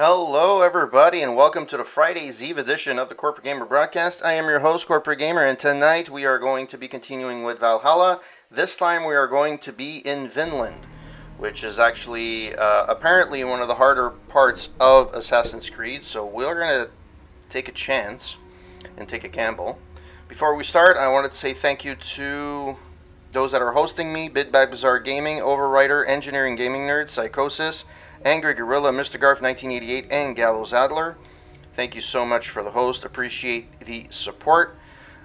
Hello, everybody, and welcome to the Friday's Eve edition of the Corporate Gamer broadcast. I am your host, Corporate Gamer, and tonight we are going to be continuing with Valhalla. This time we are going to be in Vinland, which is actually uh, apparently one of the harder parts of Assassin's Creed, so we're going to take a chance and take a gamble. Before we start, I wanted to say thank you to those that are hosting me Bid Bidbag Bazaar Gaming, Overwriter, Engineering Gaming Nerd, Psychosis, Angry Gorilla, Mr. Garf 1988, and Gallows Adler. Thank you so much for the host. Appreciate the support.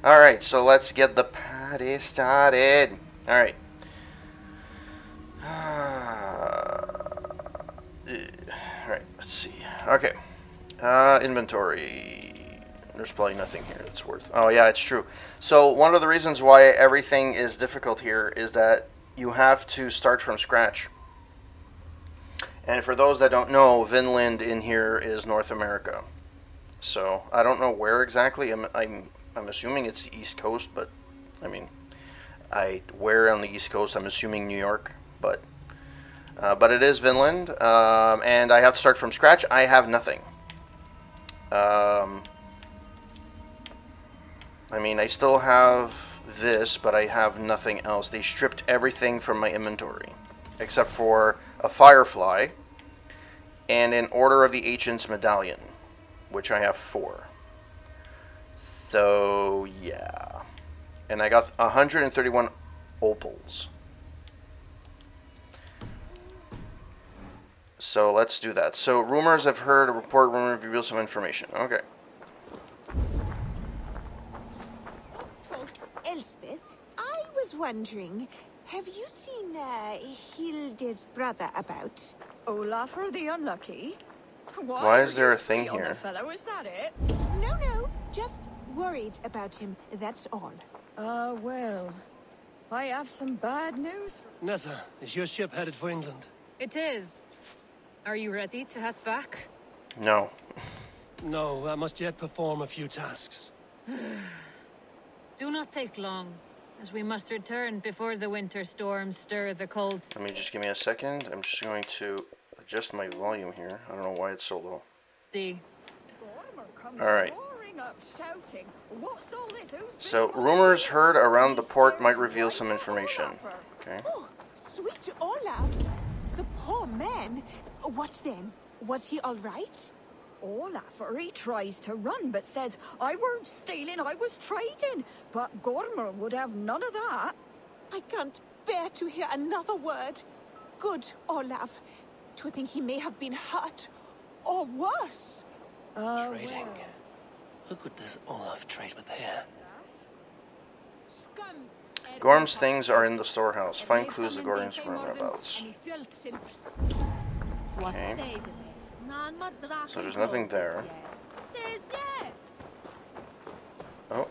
Alright, so let's get the party started. Alright. Alright, let's see. Okay. Uh, inventory. There's probably nothing here that's worth. Oh, yeah, it's true. So, one of the reasons why everything is difficult here is that you have to start from scratch. And for those that don't know, Vinland in here is North America. So I don't know where exactly. I'm I'm I'm assuming it's the East Coast, but I mean, I where on the East Coast? I'm assuming New York, but uh, but it is Vinland, um, and I have to start from scratch. I have nothing. Um, I mean, I still have this, but I have nothing else. They stripped everything from my inventory, except for a firefly and an Order of the Ancients medallion, which I have four. So, yeah. And I got 131 opals. So let's do that. So rumors I've heard, a report rumor reveals some information. Okay. Elspeth, I was wondering, have you seen uh, Hilde's brother about? Olafur the Unlucky? Why, Why is are there you a thing free on the here? Fellow, is that it? No, no, just worried about him, that's all. Uh, well, I have some bad news. Nessa, is your ship headed for England? It is. Are you ready to head back? No. No, I must yet perform a few tasks. Do not take long, as we must return before the winter storms stir the cold Let me just give me a second. I'm just going to adjust my volume here. I don't know why it's so low. sea. Gormer comes All right. roaring up shouting, What's all this? Who's been So, rumors heard around the port might reveal some information. Okay. Oh, sweet Olaf! The poor man. What then? Was he all right? Olafur, he tries to run, but says, I weren't stealing, I was trading. But Gormer would have none of that. I can't bear to hear another word. Good Olaf. To think he may have been hurt, or worse. Uh, Trading. Who could this Olaf trade with here? Gorm's things are in the storehouse. Find clues of Gorm's whereabouts. Okay. So there's nothing there. Oh,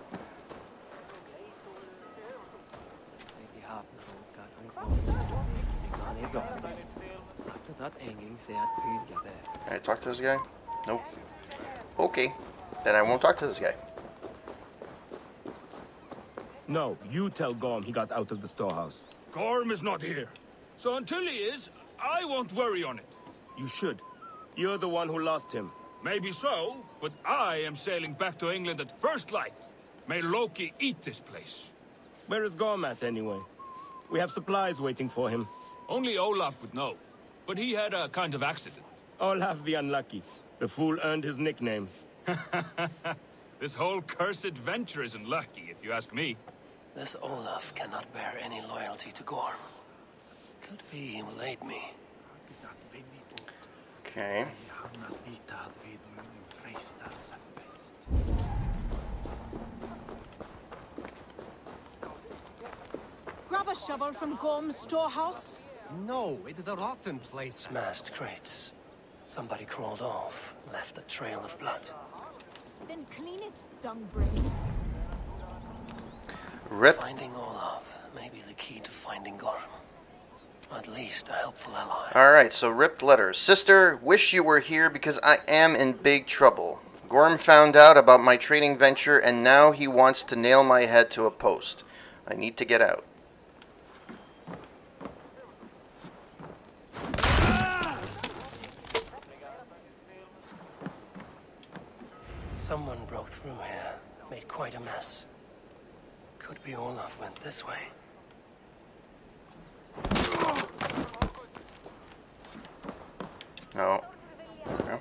can I talk to this guy? Nope. Okay. Then I won't talk to this guy. No, you tell Gorm he got out of the storehouse. Gorm is not here. So until he is, I won't worry on it. You should. You're the one who lost him. Maybe so, but I am sailing back to England at first light. May Loki eat this place. Where is Gorm at anyway? We have supplies waiting for him. Only Olaf would know. But he had a kind of accident. Olaf the Unlucky. The fool earned his nickname. This whole cursed venture isn't lucky, if you ask me. This Olaf cannot bear any loyalty to Gorm. Could be he will aid me. Okay. Grab a shovel from Gorm's storehouse. No, it is a rotten place. Smashed crates. Somebody crawled off, left a trail of blood. Then clean it, dungbrain. Rip. Finding Olaf may be the key to finding Gorm. At least a helpful ally. Alright, so ripped letters. Sister, wish you were here because I am in big trouble. Gorm found out about my trading venture and now he wants to nail my head to a post. I need to get out. Someone broke through here, made quite a mess. Could be Olaf went this way. No. No.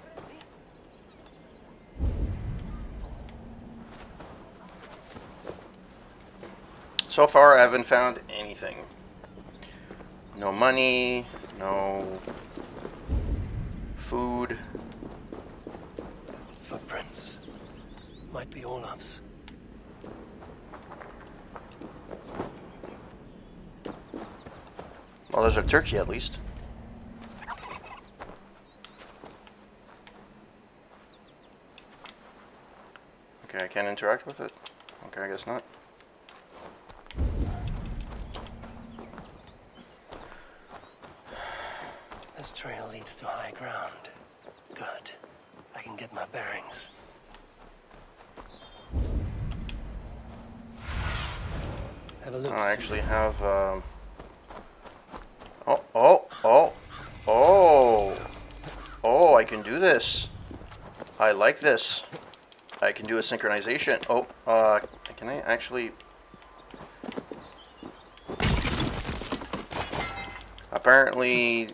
So far, I haven't found anything. No money, no food. Footprints. Might be Olaf's. Well, there's a turkey at least. Can't interact with it. Okay, I guess not. This trail leads to high ground. Good. I can get my bearings. Have a look. I actually have. Um... Oh, oh, oh, oh, oh! I can do this. I like this. I can do a synchronization. Oh, uh, can I actually? Apparently,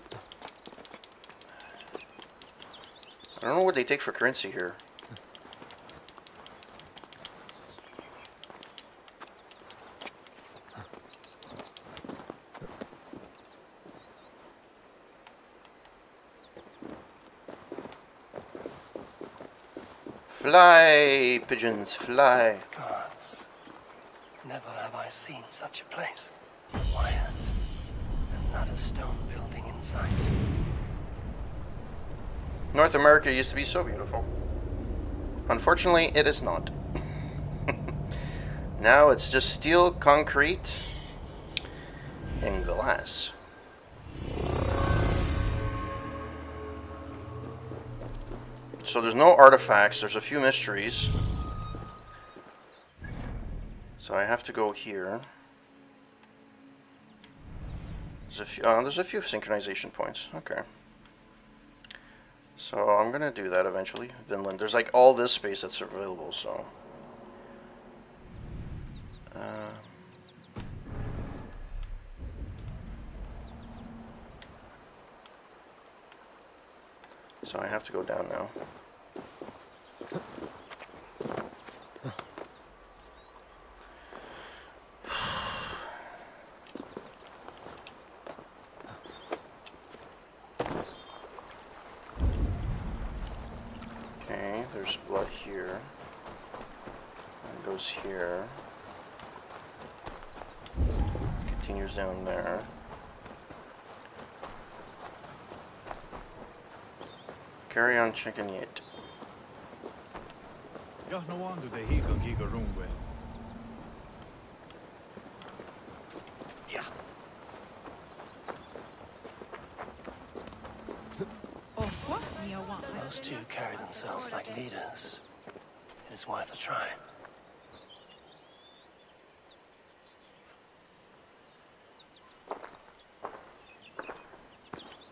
I don't know what they take for currency here. Fly, pigeons, fly. Gods. Never have I seen such a place. Quiet. And not a stone building in sight. North America used to be so beautiful. Unfortunately, it is not. now it's just steel, concrete, and glass. So there's no artifacts, there's a few mysteries. So I have to go here. There's a few, uh, there's a few synchronization points. Okay. So I'm gonna do that eventually. Vinland. There's like all this space that's available, so. So I have to go down now. Okay, there's blood here. And goes here. Continues down there. Carry on chicken yet. Ja no wonder the higa giga rumwe. Ja. Oho, nia wa. Those two carry themselves like leaders. It is worth a try.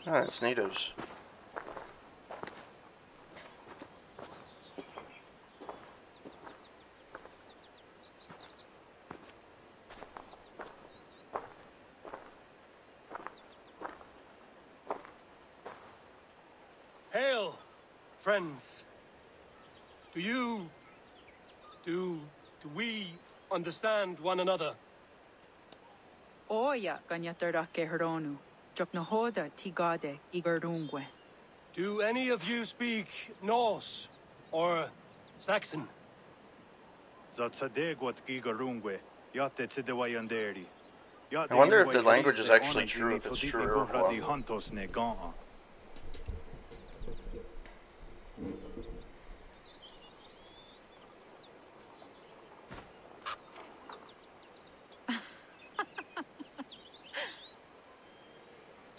Ah, it's natives. Hail, friends. Do you... Do... Do we understand one another? Oya ganyatarda kehronu. Joknahoda tigade igarungwe. Do any of you speak Norse or Saxon? Za tsadegwat giga rumwe. Yatte tsidewayanderi. I wonder if the language is actually true, if it's true or di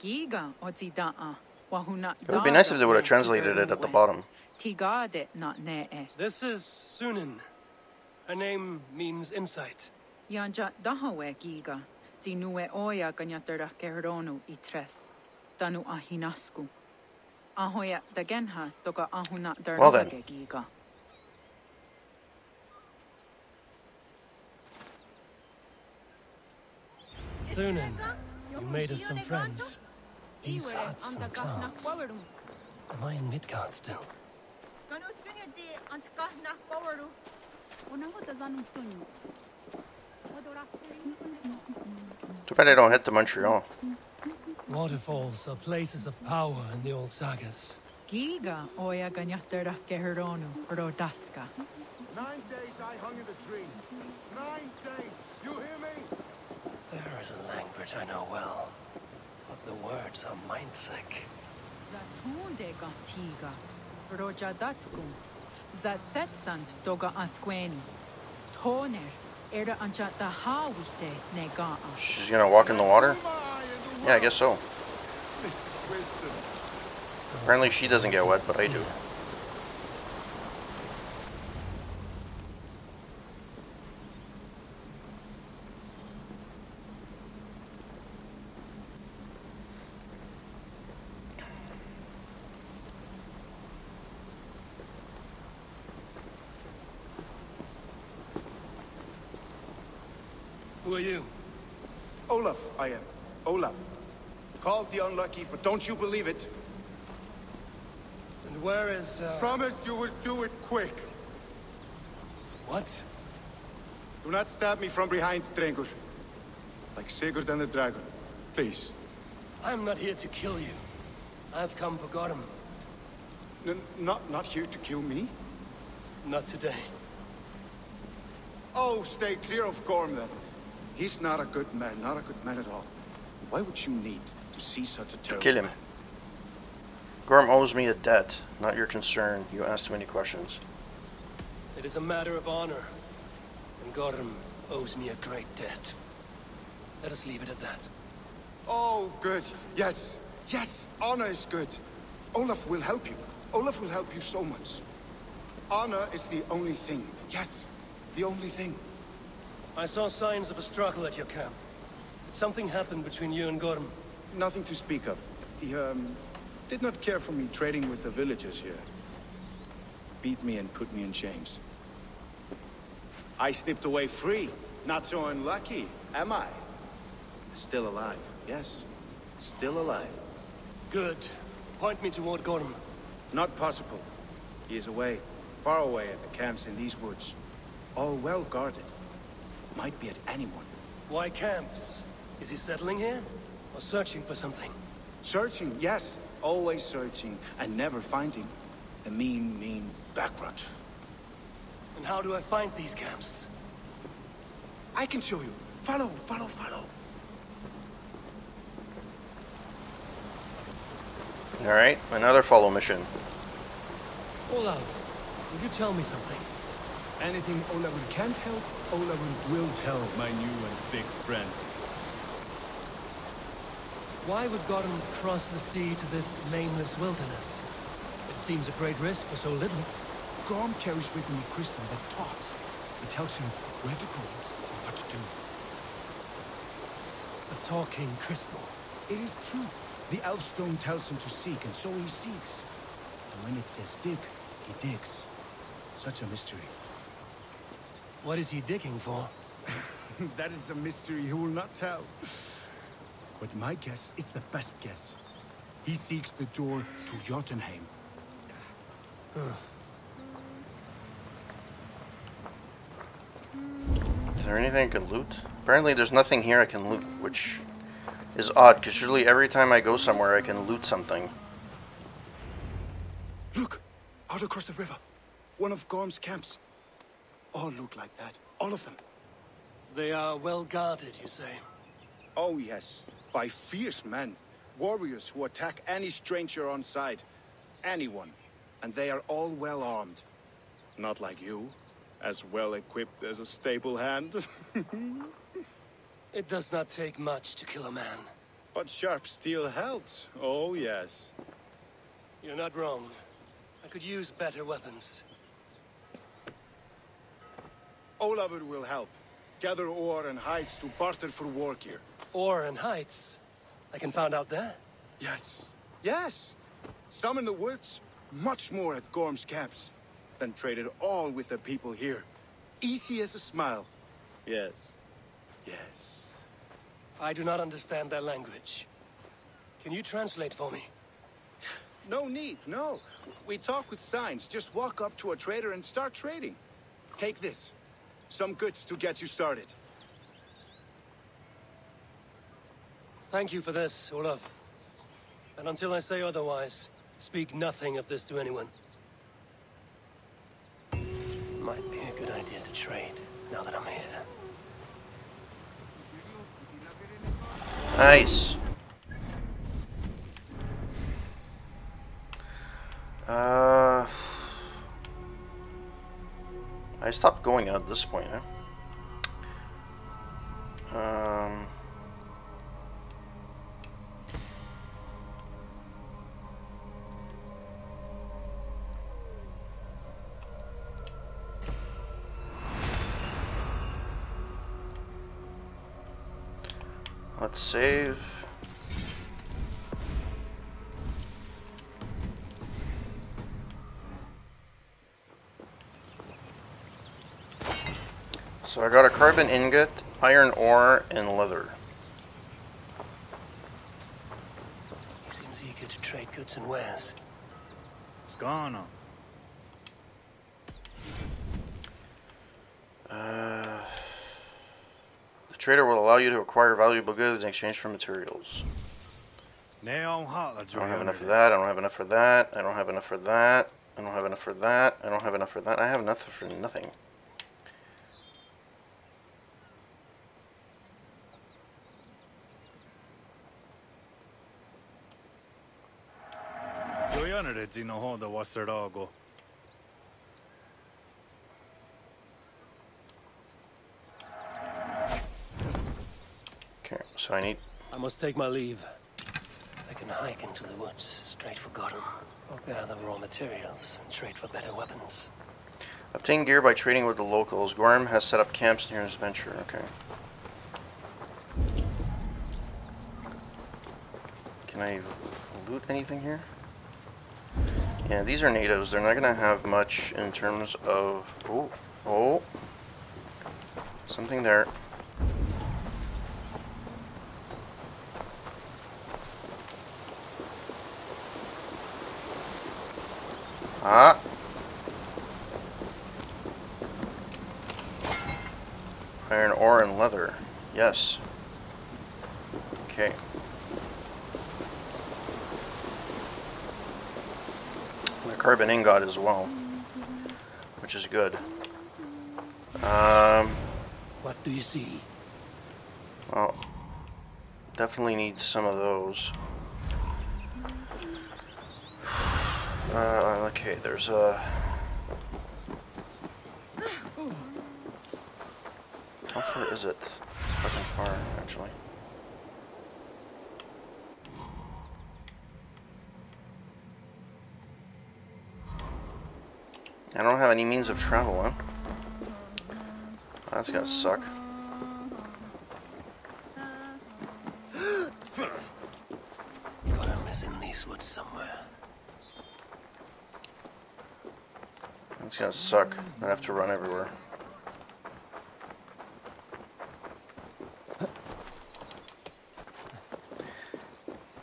Uh, it would be nice if they would have translated it at the bottom. This is Sunan. Her name means insight. Yanja dahawe giga. Zinue oya ganyatera keronu itres. Danu ahinasku. Ahoya dagenha toka ahuna giga. Sunan, you made us some friends. These huts and clouds. Am I in Midgard still? Too bad I don't hit the Montreal. Waterfalls are places of power in the old sagas. Giga oya ganyattara keheronu rodaska. Nine days I hung in the tree. Nine days. You hear me? There is a language I know well, but the words are mind-sick. Zatunde gantiga. Roja datkum. Zatsetsant doga asquenu. Toner. Era anchata hawite negaa. She's gonna walk in the water? Yeah, I guess so. This is wisdom. Apparently she doesn't get wet, but I do. Who are you? Olaf, I am. Olaf. Unlucky, but don't you believe it? And where is, uh... Promise you will do it quick. What? Do not stab me from behind, Drengur. Like Sigurd and the dragon. Please. I'm not here to kill you. I've come for Gorm. N not, not here to kill me? Not today. Oh, stay clear of Gorm then. He's not a good man, not a good man at all. Why would you need to see such a terrible Kill him. man? Gorm owes me a debt, not your concern. You asked too many questions. It is a matter of honor. And Gorm owes me a great debt. Let us leave it at that. Oh, good. Yes. Yes, honor is good. Olaf will help you. Olaf will help you so much. Honor is the only thing. Yes, the only thing. I saw signs of a struggle at your camp. Did something happened between you and Gorm? Nothing to speak of. He, um, did not care for me trading with the villagers here. Beat me and put me in chains. I slipped away free. Not so unlucky, am I? Still alive, yes. Still alive. Good. Point me toward Gorm. Not possible. He is away. Far away at the camps in these woods. All well guarded. Might be at anyone. Why camps? Is he settling here? Or searching for something? Searching, yes. Always searching and never finding. The mean, mean background. And how do I find these camps? I can show you. Follow, follow, follow. Alright, another follow mission. Olaf, will you tell me something? Anything Olafur can tell, Olafur will tell my new and big friend. Why would Gorm cross the sea to this nameless wilderness? It seems a great risk for so little. Gorm carries with him a crystal that talks. It tells him where to go and what to do. A talking crystal. It is true. The Elfstone tells him to seek, and so he seeks. And when it says dig, he digs. Such a mystery. What is he digging for? that is a mystery he will not tell. But my guess is the best guess. He seeks the door to Jotunheim. Is there anything I can loot? Apparently there's nothing here I can loot, which is odd, because usually every time I go somewhere I can loot something. Look! Out across the river. One of Gorm's camps. All look like that. All of them. They are well guarded, you say? Oh, yes. By fierce men. Warriors who attack any stranger on sight. Anyone. And they are all well armed. Not like you. As well equipped as a stable hand. It does not take much to kill a man. but sharp steel helps. Oh, yes. You're not wrong. I could use better weapons. Olafur will help. Gather ore and hides to barter for war gear. Ore and heights. I can find out there. Yes. Yes! Some in the woods, much more at Gorm's camps. Than traded all with the people here. Easy as a smile. Yes. Yes. I do not understand their language. Can you translate for me? No need, no. We talk with signs. Just walk up to a trader and start trading. Take this. Some goods to get you started. Thank you for this, Olaf. And until I say otherwise, speak nothing of this to anyone. Might be a good idea to trade, now that I'm here. Nice. Uh, I stopped going at this point, huh? Um. Let's save. So I got a carbon ingot, iron ore, and leather. He seems eager to trade goods and wares. What's going on? Uh, the trader will allow you to acquire valuable goods in exchange for materials. I don't have enough of that. I don't have enough for that. I don't have enough for that. I don't have enough for that. I don't have enough for that. I have enough for nothing. Jojanered in hoda waserago. Okay, so I need. I must take my leave. I can hike into the woods, straight for Gorm, or gather raw materials and trade for better weapons. Obtain gear by trading with the locals. Gorm has set up camps near his venture. Okay. Can I loot anything here? Yeah, these are natives. They're not going to have much in terms of... Oh, oh. Something there. Ah. Iron ore and leather. Yes. Okay. The carbon ingot as well. Which is good. Um, What do you see? well, definitely need some of those. Uh, okay, there's a... How far is it? It's fucking far, actually. I don't have any means of travel, huh? That's gonna suck. Gorm is in these woods somewhere. That's gonna suck. I have to run everywhere.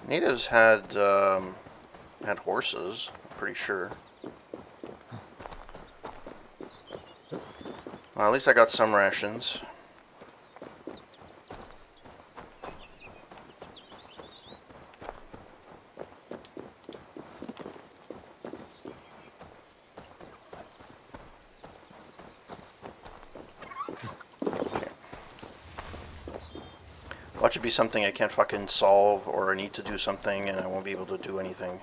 Natives had um, had horses. I'm pretty sure. Well, at least I got some rations. It be something I can't fucking solve or I need to do something and I won't be able to do anything.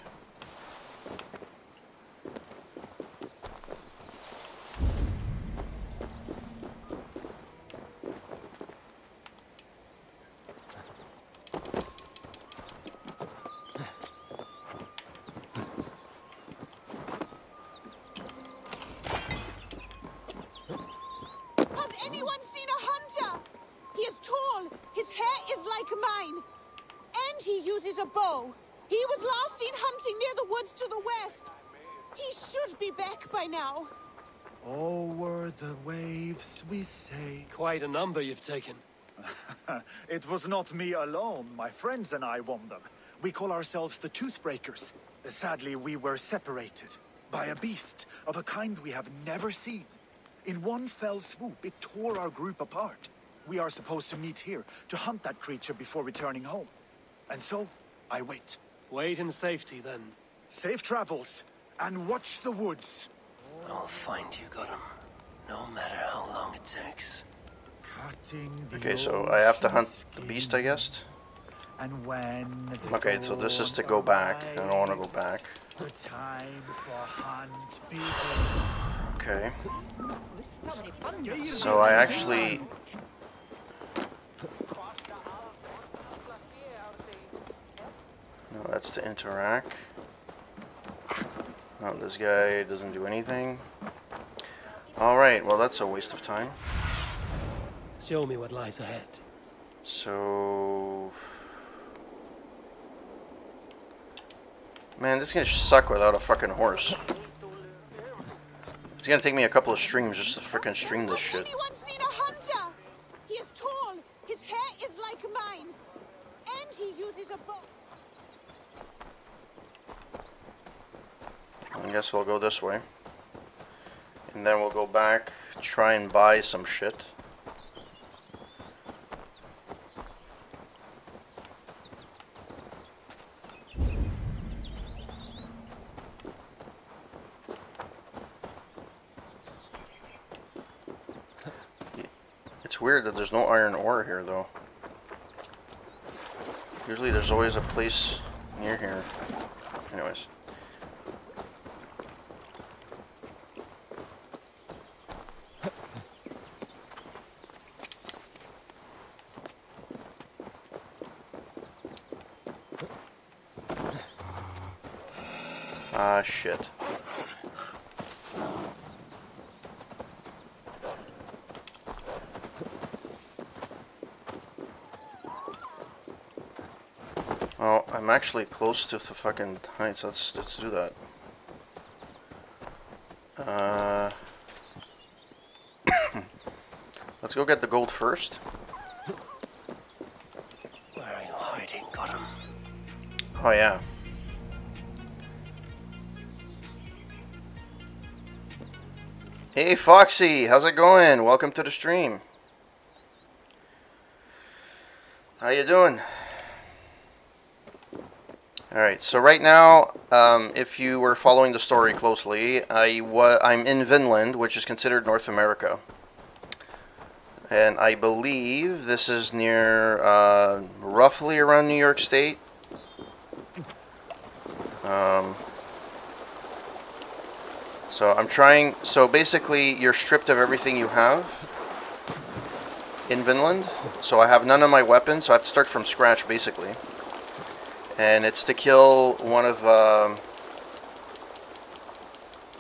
Has anyone seen a hunter? He is tall, his hair is like mine, and he uses a bow. He was last seen hunting near the woods to the west. He should be back by now. Over the waves we say. Quite a number you've taken. it was not me alone. My friends and I won them. We call ourselves the Toothbreakers. Sadly, we were separated by a beast of a kind we have never seen. In one fell swoop, it tore our group apart. We are supposed to meet here to hunt that creature before returning home. And so, I wait. Wait in safety, then. Safe travels, and watch the woods. I'll find you, Gorm. No matter how long it takes. Okay, so I have to hunt the beast, I guess. And when Okay, so this is to go back. I don't want to go back. the time for hunt Okay. So I actually... No, that's to interact. No, this guy doesn't do anything. Alright, well that's a waste of time. Show me what lies ahead. So... Man, this is gonna suck without a fucking horse. It's gonna take me a couple of streams just to freaking stream this shit. Anyone seen a hunter? He is tall. His hair is like mine. And he uses a bow. I guess we'll go this way. And then we'll go back, try and buy some shit. Weird that there's no iron ore here though. Usually there's always a place near here. Anyways. Ah, shit. Oh, I'm actually close to the fucking heights. Let's let's do that. Uh, let's go get the gold first. Where are you hiding, Gorm? Oh yeah. Hey Foxy, how's it going? Welcome to the stream. How you doing? Alright, so right now, um, if you were following the story closely, I wa I'm in Vinland, which is considered North America. And I believe this is near, uh, roughly around New York State. Um, so I'm trying, so basically you're stripped of everything you have in Vinland. So I have none of my weapons, so I have to start from scratch basically and it's to kill one of um,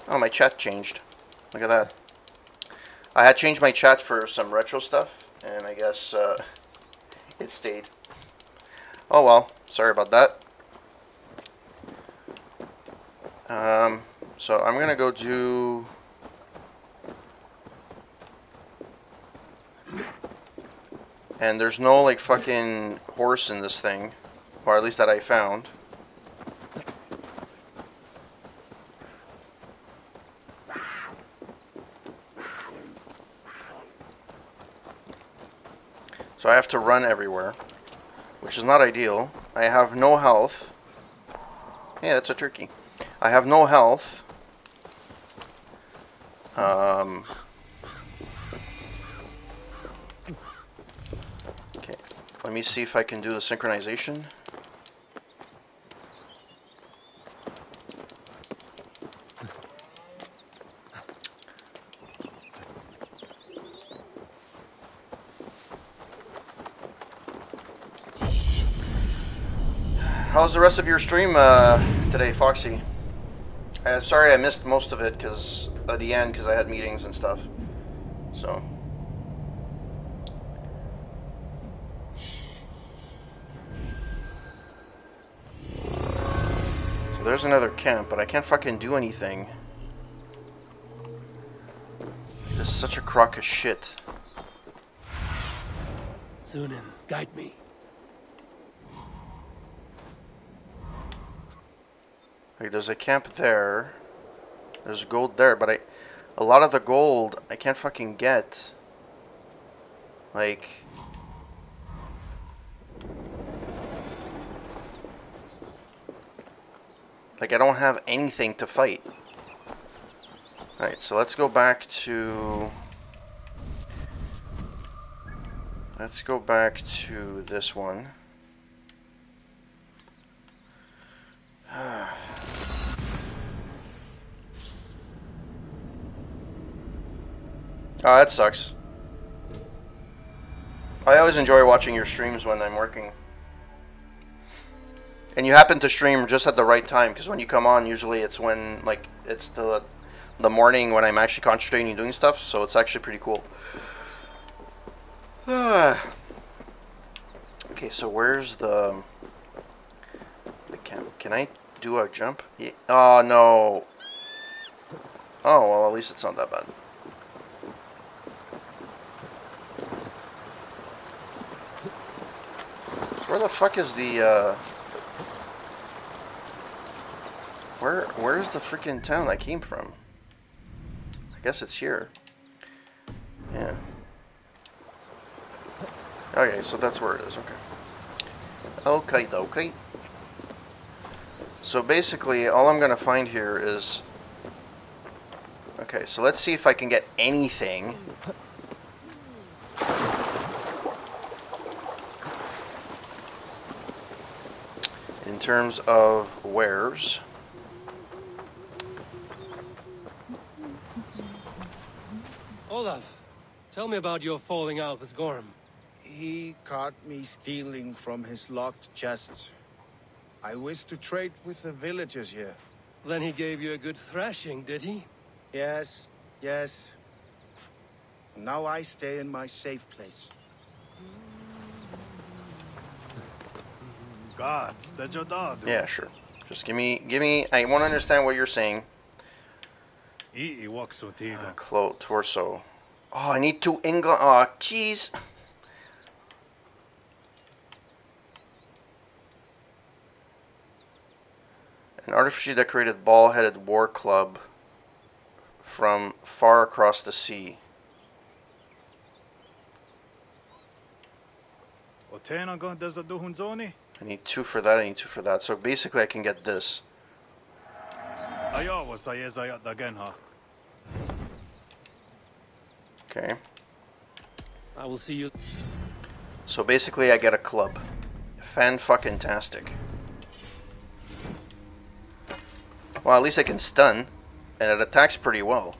oh my chat changed. Look at that. I had changed my chat for some retro stuff and I guess uh, it stayed. Oh well. Sorry about that. Um, so I'm gonna go do and there's no like fucking horse in this thing or at least that I found. So I have to run everywhere, which is not ideal. I have no health. Yeah, that's a turkey. I have no health. Um, okay, let me see if I can do the synchronization. How's the rest of your stream uh, today, Foxy? Uh, sorry I missed most of it because at the end because I had meetings and stuff. So. So there's another camp, but I can't fucking do anything. This is such a crock of shit. Sunan, guide me. Like there's a camp there. There's gold there, but I a lot of the gold I can't fucking get. Like Like I don't have anything to fight. Alright, so let's go back to Let's go back to this one. Oh, that sucks. I always enjoy watching your streams when I'm working. And you happen to stream just at the right time, because when you come on, usually it's when, like, it's the, the morning when I'm actually concentrating and doing stuff, so it's actually pretty cool. okay, so where's the... the can, can I do a jump? Yeah. Oh, no. Oh, well, at least it's not that bad. Where the fuck is the, uh... Where, where's the freaking town I came from? I guess it's here. Yeah. Okay, so that's where it is, okay. Okay, okay. So basically, all I'm going to find here is... Okay, so let's see if I can get anything in terms of wares. Olaf, tell me about your falling out with Gorm. He caught me stealing from his locked chests. I wish to trade with the villagers here. Then he gave you a good thrashing, did he? Yes, yes. Now I stay in my safe place. God, that's your dog. Yeah, sure. Just give me, give me. I want to understand what you're saying. He walks with you. Uh, clo torso. Oh, I need two England. Oh, jeez. An artificially decorated ball-headed war club from far across the sea. I need two for that, I need two for that. So basically I can get this. Okay. I will see you. So basically I get a club. Fan fucking tastic. Well, at least I can stun, and it attacks pretty well.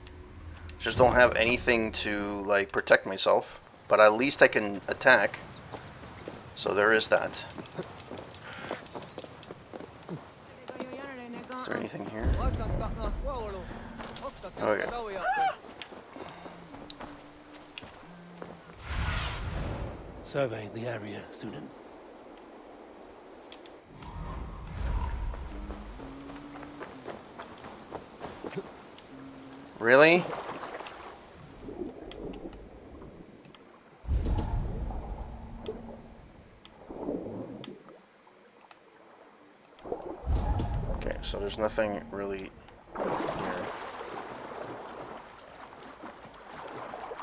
Just don't have anything to, like, protect myself. But at least I can attack. So there is that. Is there anything here? Oh, okay. Survey the area, Sýnin. Really? Okay, so there's nothing really here.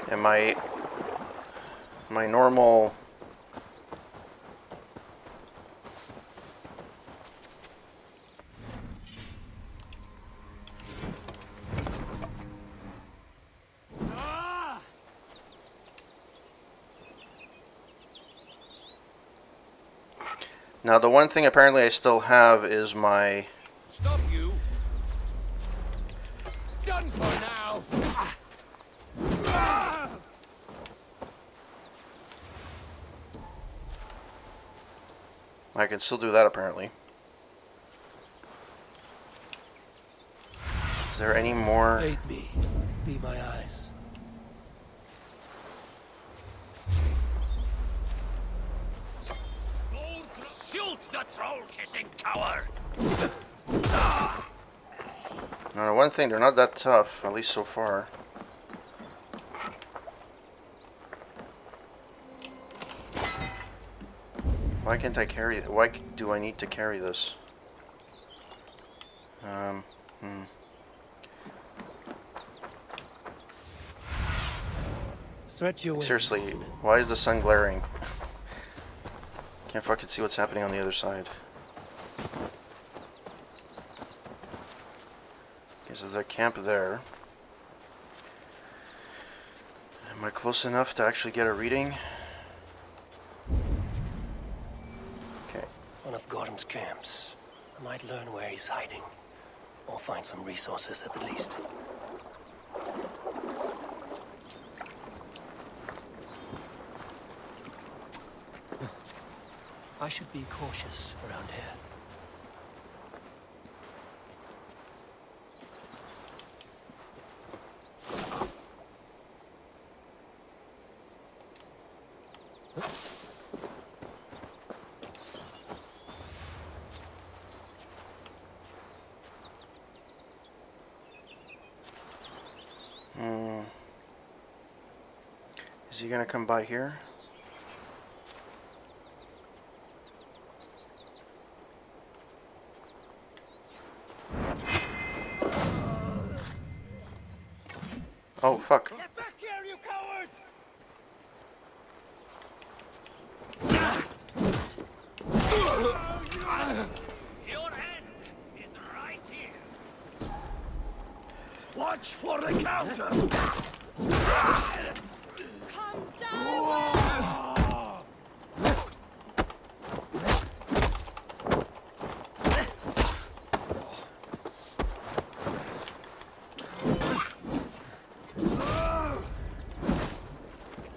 And my my normal Now the one thing apparently I still have is my Stop you. Done for now. I can still do that apparently. Is there any more? Aid me. Be my eyes. Shoot the troll-kissing coward! No, one thing, they're not that tough, at least so far. Why can't I carry? Why do I need to carry this? Um. Hmm. Stretch your Seriously, why is the sun glaring? Can't fucking see what's happening on the other side. Okay, so there's a camp there. Am I close enough to actually get a reading? Okay. One of Gorm's camps. I might learn where he's hiding. Or find some resources at the least. I should be cautious around here. Hmm. Is he gonna come by here? Oh fuck. Get back here, you coward! Your end is right here. Watch for the counter!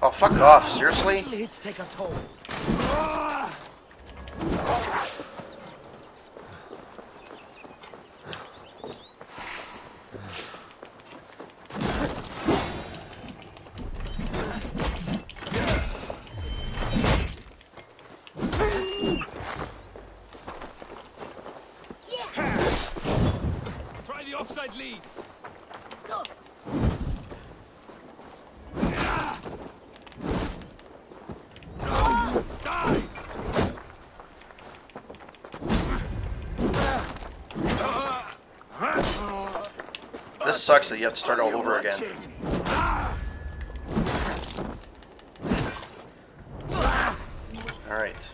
Oh fuck off, seriously? Take a toll. Try the offside lead. Die! This sucks that you have to start all over again. Alright.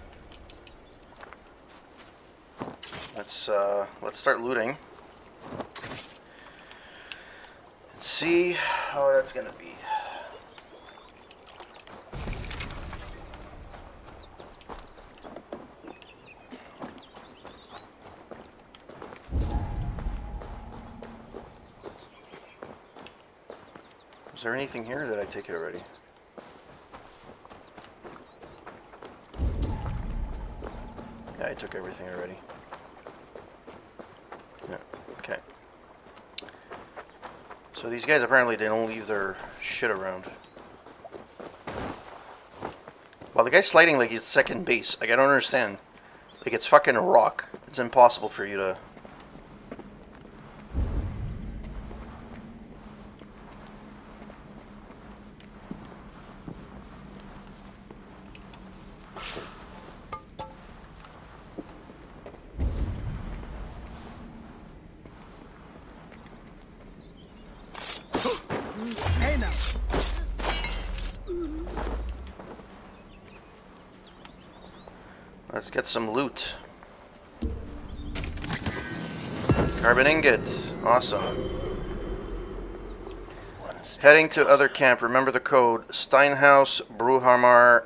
Let's uh let's start looting. And see how that's gonna be. Is there anything here did I take it already? Yeah, I took everything already. Yeah, okay. So these guys apparently they don't leave their shit around. Well, the guy's sliding like he's second base. Like, I don't understand. Like, it's fucking a rock. It's impossible for you to... Hey now! Let's get some loot. Carbon ingot. Awesome. Heading to other camp. Remember the code. Steinhaus, Bruhamar,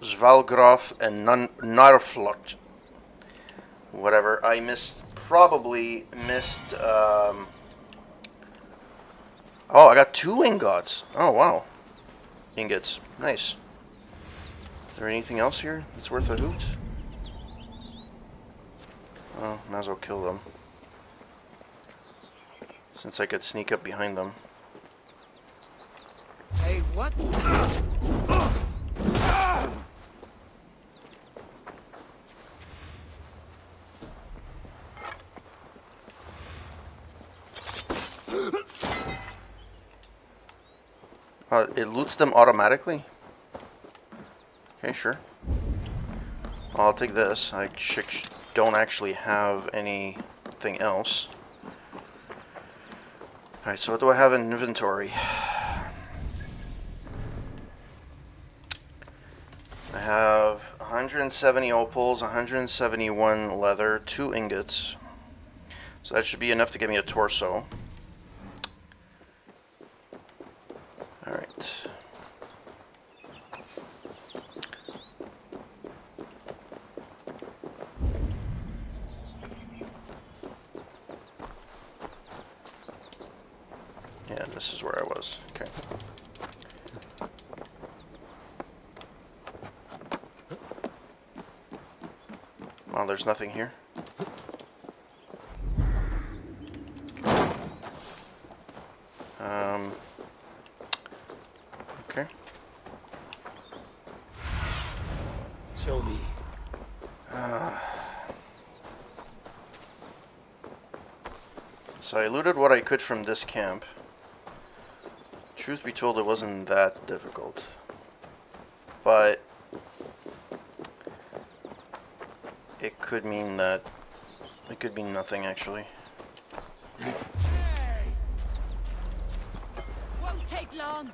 Svalgrof, and Narflot. Whatever. I missed, probably missed, um... Oh, I got two ingots. Oh, wow. Ingots. Nice. Is there anything else here that's worth a hoot? Might as well kill them. Since I could sneak up behind them. Hey, what? Uh, it loots them automatically? Okay, sure. Well, I'll take this. I sh don't actually have anything else. Alright, so what do I have in inventory? I have 170 opals, 171 leather, 2 ingots. So that should be enough to give me a torso. Alright. Yeah, this is where I was. Okay. Well, there's nothing here. Um, okay. Show me. Uh, so I looted what I could from this camp. Truth be told, it wasn't that difficult. But it could mean that it could mean nothing actually. Won't take long.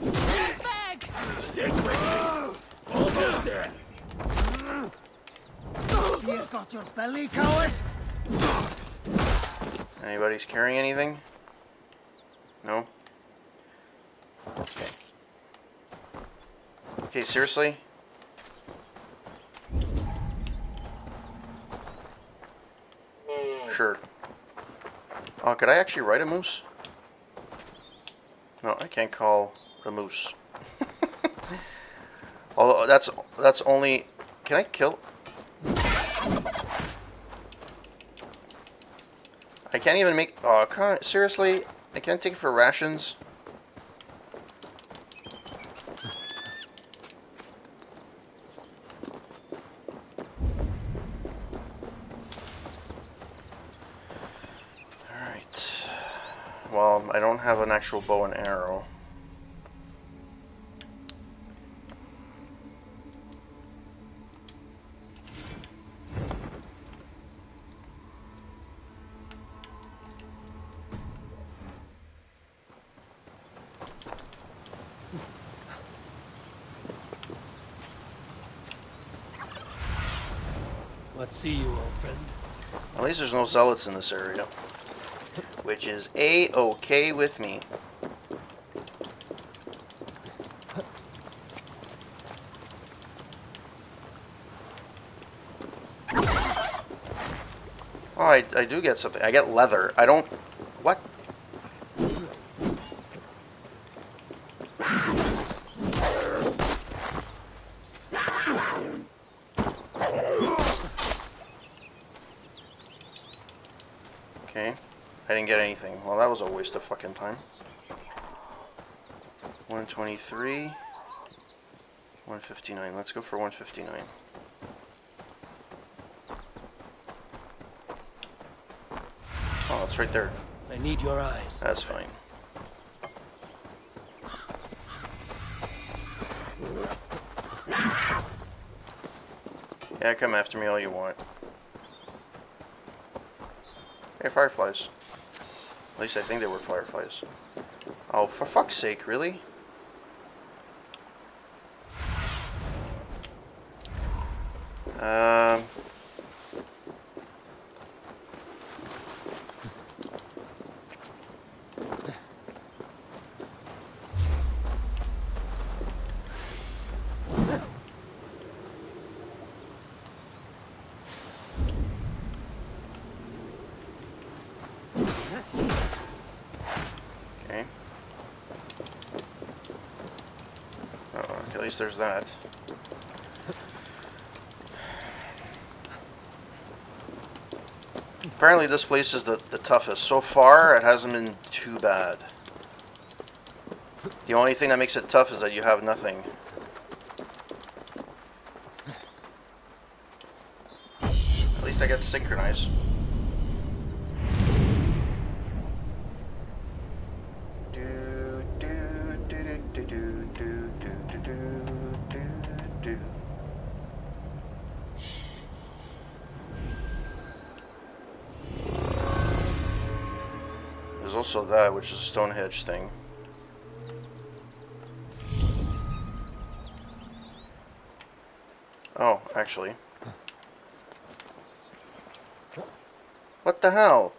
Get back! Stick with me! Almost there! You got your belly, coward? Anybody's carrying anything? No? Okay. Okay, seriously? Sure. Oh, could I actually ride a moose? No, I can't call a moose. Although that's that's only can I kill I can't even make oh seriously I can't take it for rations Alright. Well, I don't have an actual bow and arrow. Let's see you, old friend. At least there's no zealots in this area. Which is a-okay with me. Oh, I, I do get something. I get leather. I don't... What? Okay. I didn't get anything. Well, that was a waste of fucking time. 123. 159. Let's go for 159. Oh, it's right there. I need your eyes. That's fine. Yeah, come after me all you want. Hey, fireflies. At least I think they were fireflies. Oh, for fuck's sake, really? There's that. Apparently this place is the, the toughest. So far, it hasn't been too bad. The only thing that makes it tough is that you have nothing. At least I get synchronized. Also that, which is a Stonehenge thing. Oh, actually. What the hell?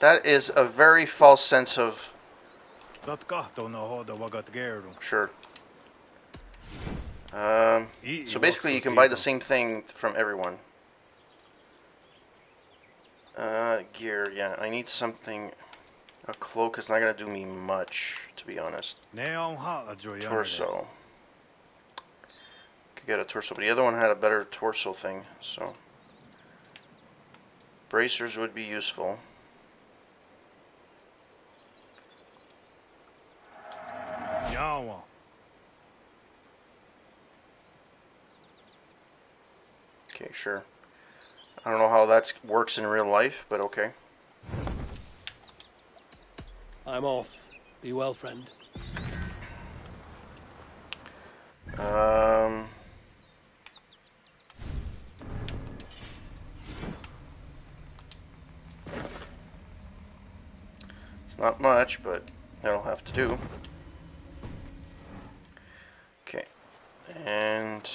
That is a very false sense of... Sure. Um, so basically you can buy the same thing from everyone. Uh, gear, yeah. I need something... A cloak is not going to do me much, to be honest. Torso. Could get a torso, but the other one had a better torso thing, so... Bracers would be useful. Yawa. Okay, sure. I don't know how that works in real life, but okay. I'm off. Be well, friend. Um... It's not much, but that'll have to do. Okay. And...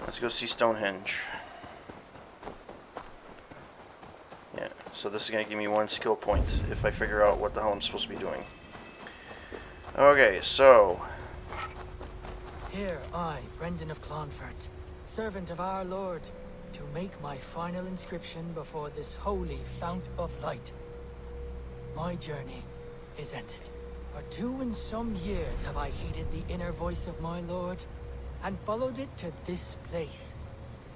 Let's go see Stonehenge. Yeah, so this is going to give me one skill point if I figure out what the hell I'm supposed to be doing. Okay, so... Here I, Brendan of Clonfert, servant of our Lord, to make my final inscription before this holy fount of light. My journey is ended. For two and some years have I heeded the inner voice of my Lord, and followed it to this place,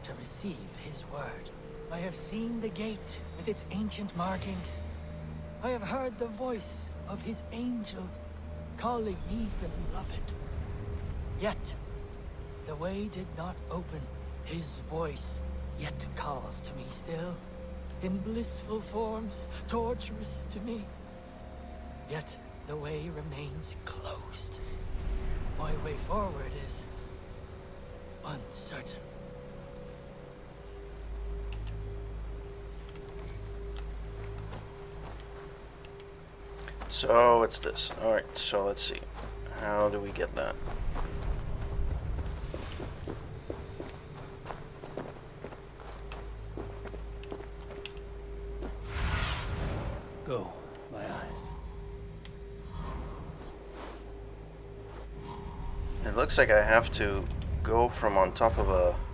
to receive his word. I have seen the gate with its ancient markings. I have heard the voice of his angel, calling me beloved. Yet, the way did not open. His voice yet calls to me still, in blissful forms, torturous to me. Yet, the way remains closed. My way forward is uncertain. So it's this. Alright, so let's see. How do we get that? Go, my eyes. It looks like I have to go from on top of a...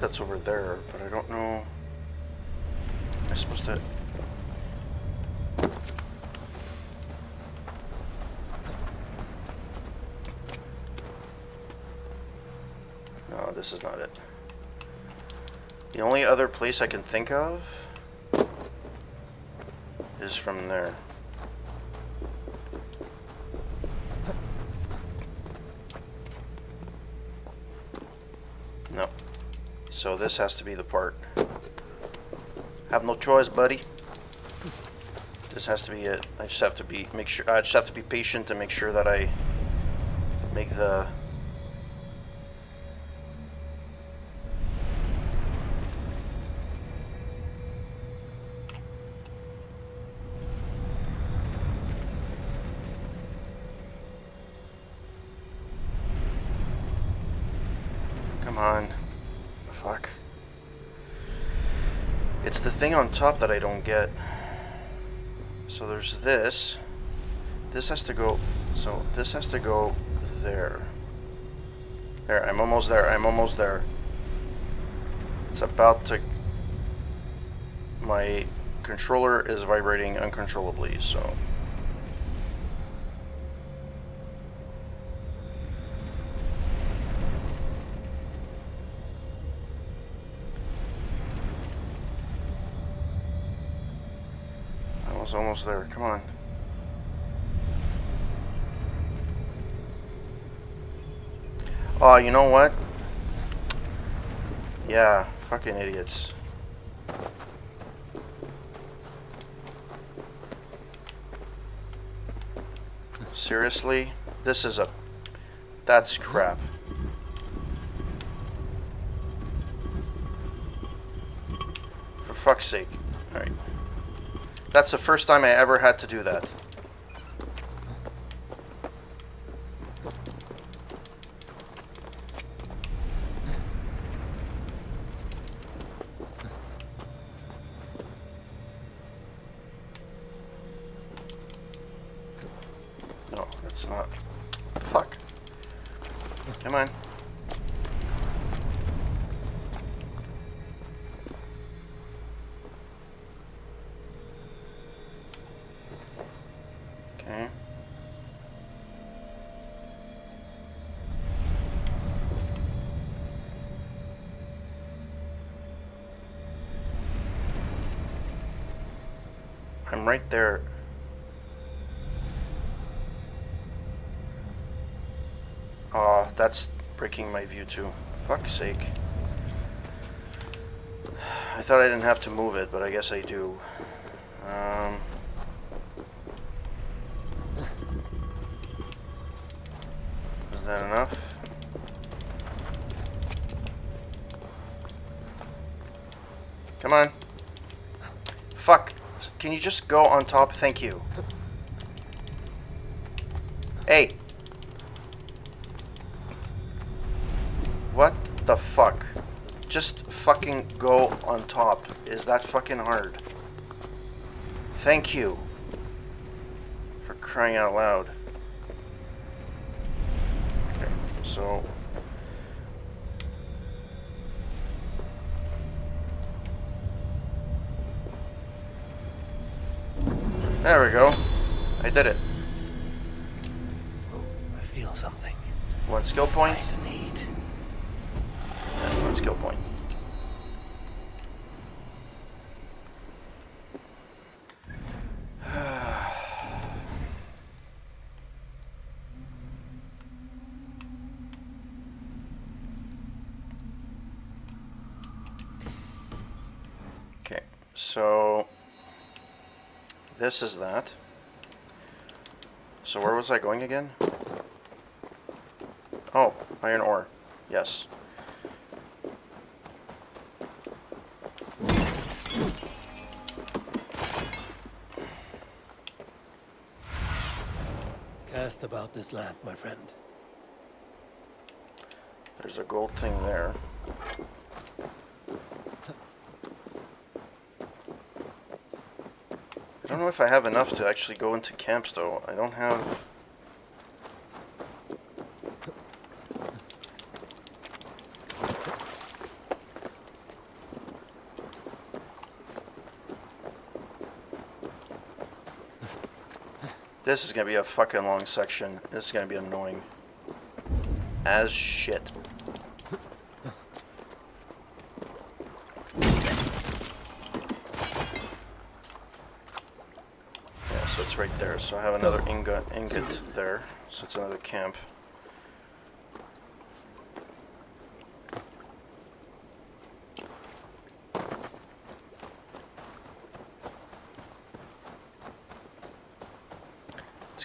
That's over there, but I don't know. Am I supposed to... No, this is not it. The only other place I can think of is from there. No. So this has to be the part. Have no choice, buddy. This has to be it. I just have to be make sure I just have to be patient and make sure that I make the Come on. Fuck. It's the thing on top that I don't get. So there's this. This has to go... So this has to go there. There, I'm almost there. I'm almost there. It's about to... My controller is vibrating uncontrollably, so... I was almost there. Come on. Oh, you know what? Yeah, fucking idiots. Seriously? This is a... That's crap. For fuck's sake. Alright. That's the first time I ever had to do that. Right there. Aw, that's breaking my view too. Fuck's sake. I thought I didn't have to move it, but I guess I do. Just go on top? Thank you. Hey. What the fuck? Just fucking go on top. Is that fucking hard? Thank you. For crying out loud. Skill point. And one skill point. Okay, so this is that. So where was I going again? Iron ore. Yes. Cast about this land, my friend. There's a gold thing there. I don't know if I have enough to actually go into camps though. I don't have... This is gonna be a fucking long section. This is gonna be annoying. As shit. Yeah, so it's right there. So I have another ingot, ingot there. So it's another camp.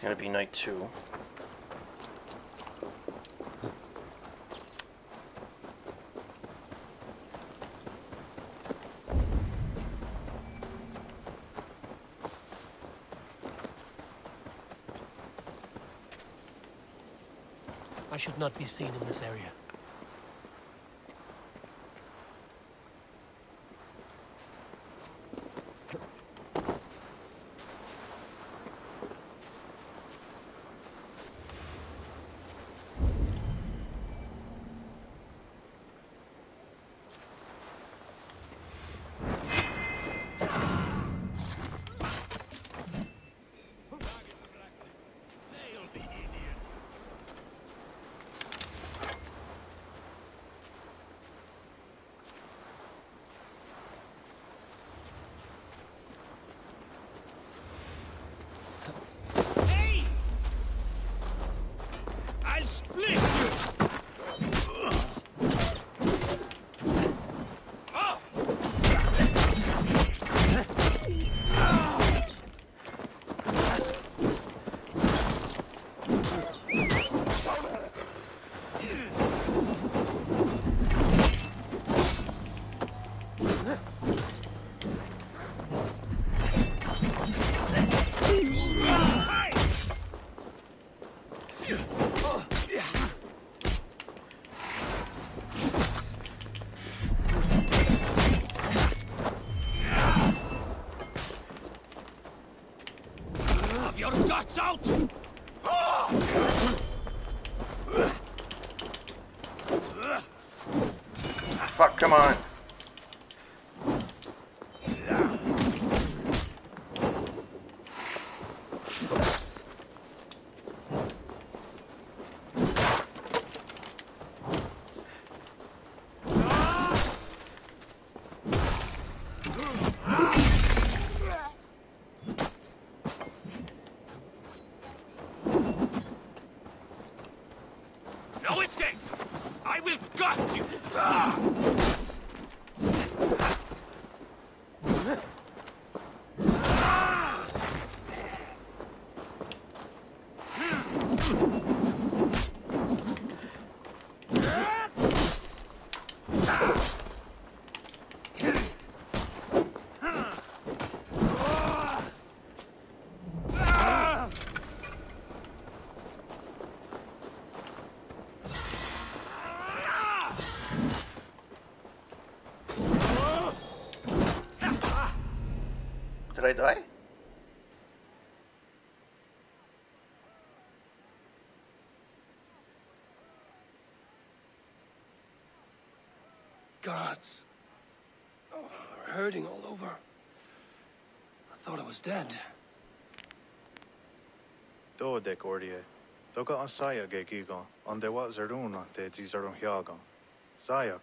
It's gonna be night two. I should not be seen in this area. Did I die? Gods. Oh, hurting all over. I thought I was dead. Dó de ordie. Doga an saya ge gigan, an de wat zeruna de tí zarun hiagan. Sayak.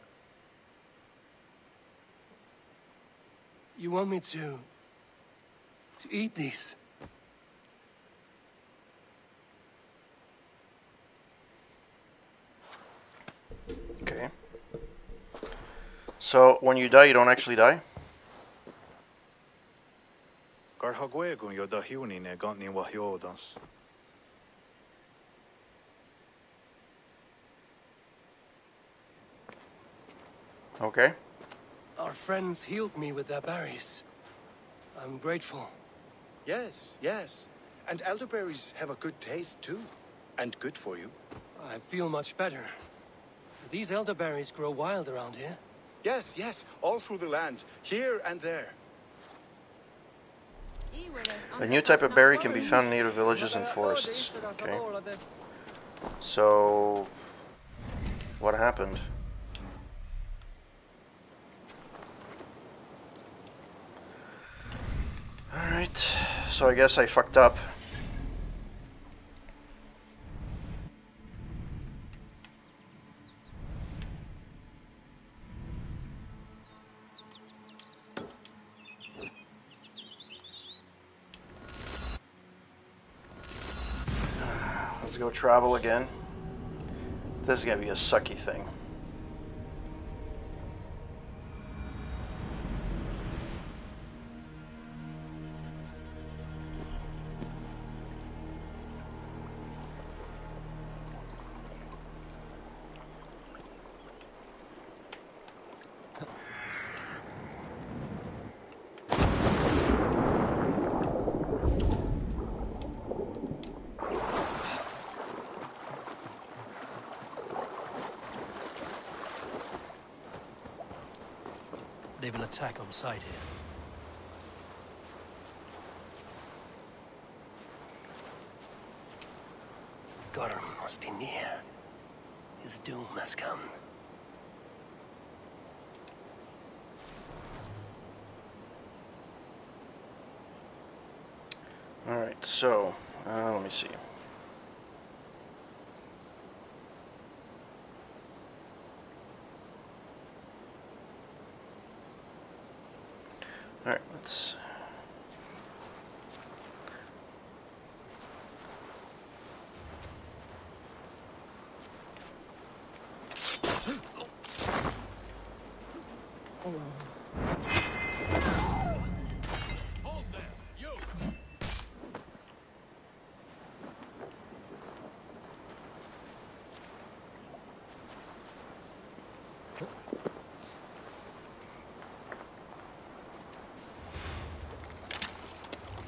You want me to... to eat these? Okay. So when you die, you don't actually die. Gar hagwegun yo da hiuni ne gant ni. Okay. Our friends healed me with their berries. I'm grateful. Yes, yes. And elderberries have a good taste too. And good for you. I feel much better. These elderberries grow wild around here. Yes, yes, all through the land, here and there. A new type of berry can be found in native villages and forests. Okay. So, what happened? Alright, so I guess I fucked up. Let's go travel again. This is gonna be a sucky thing. Attack on sight here. Gorm must be near. His doom has come. Alright, so, uh, let me see. Alright, let's.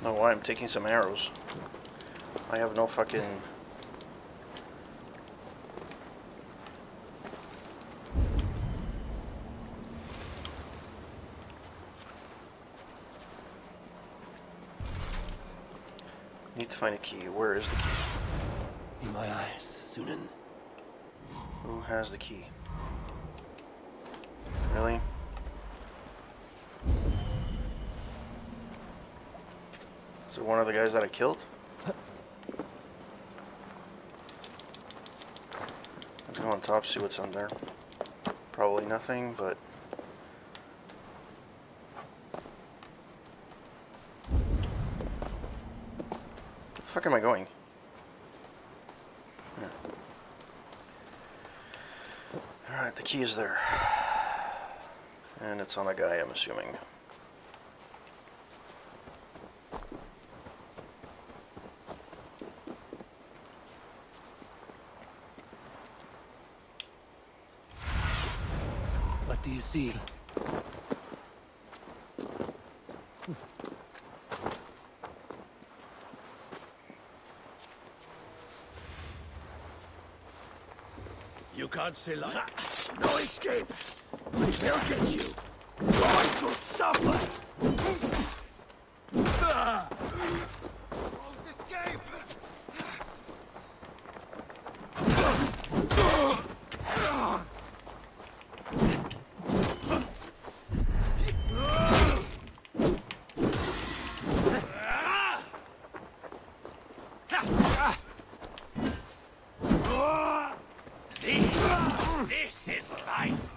Know why I'm taking some arrows. I have no fucking... Need to find a key. Where is the key? In my eyes, Sýnin. Who has the key? Really? Is it one of the guys that I killed? Let's go on top, see what's on there. Probably nothing, but... The fuck am I going? Here. Alright, the key is there. And it's on a guy, I'm assuming. You see? You can't stay like No escape! Will get you! Going to suffer! Ah! Won't escape! This is life.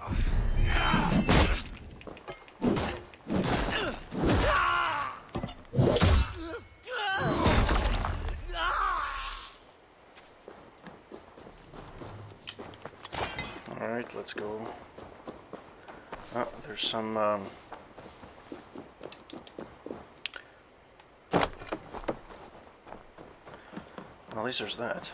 Alright, let's go. Oh, there's some, um... Well, at least there's that.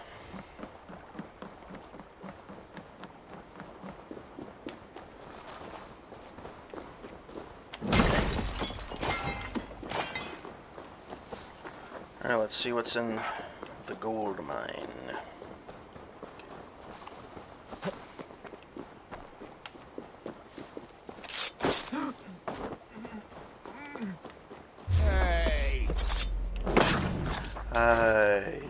Alright, let's see what's in the gold mine. Hey! Hi.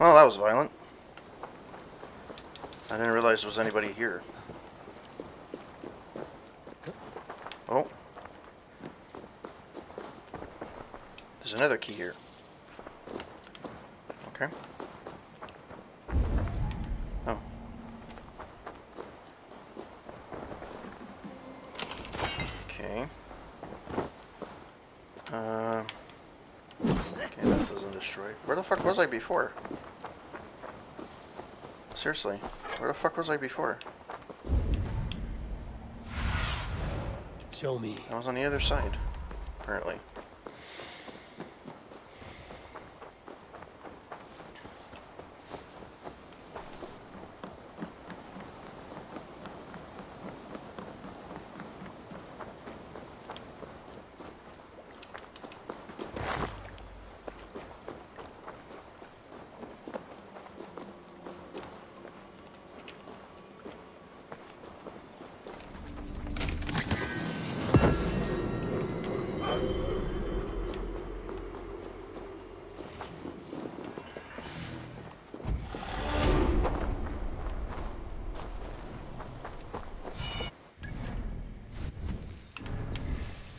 Well, that was violent. I didn't realize there was anybody here. Oh. There's another key here. Okay. Oh. Okay. Uh. Okay, that doesn't destroy. Where the fuck was I before? Seriously, where the fuck was I before? Show me. I was on the other side, apparently.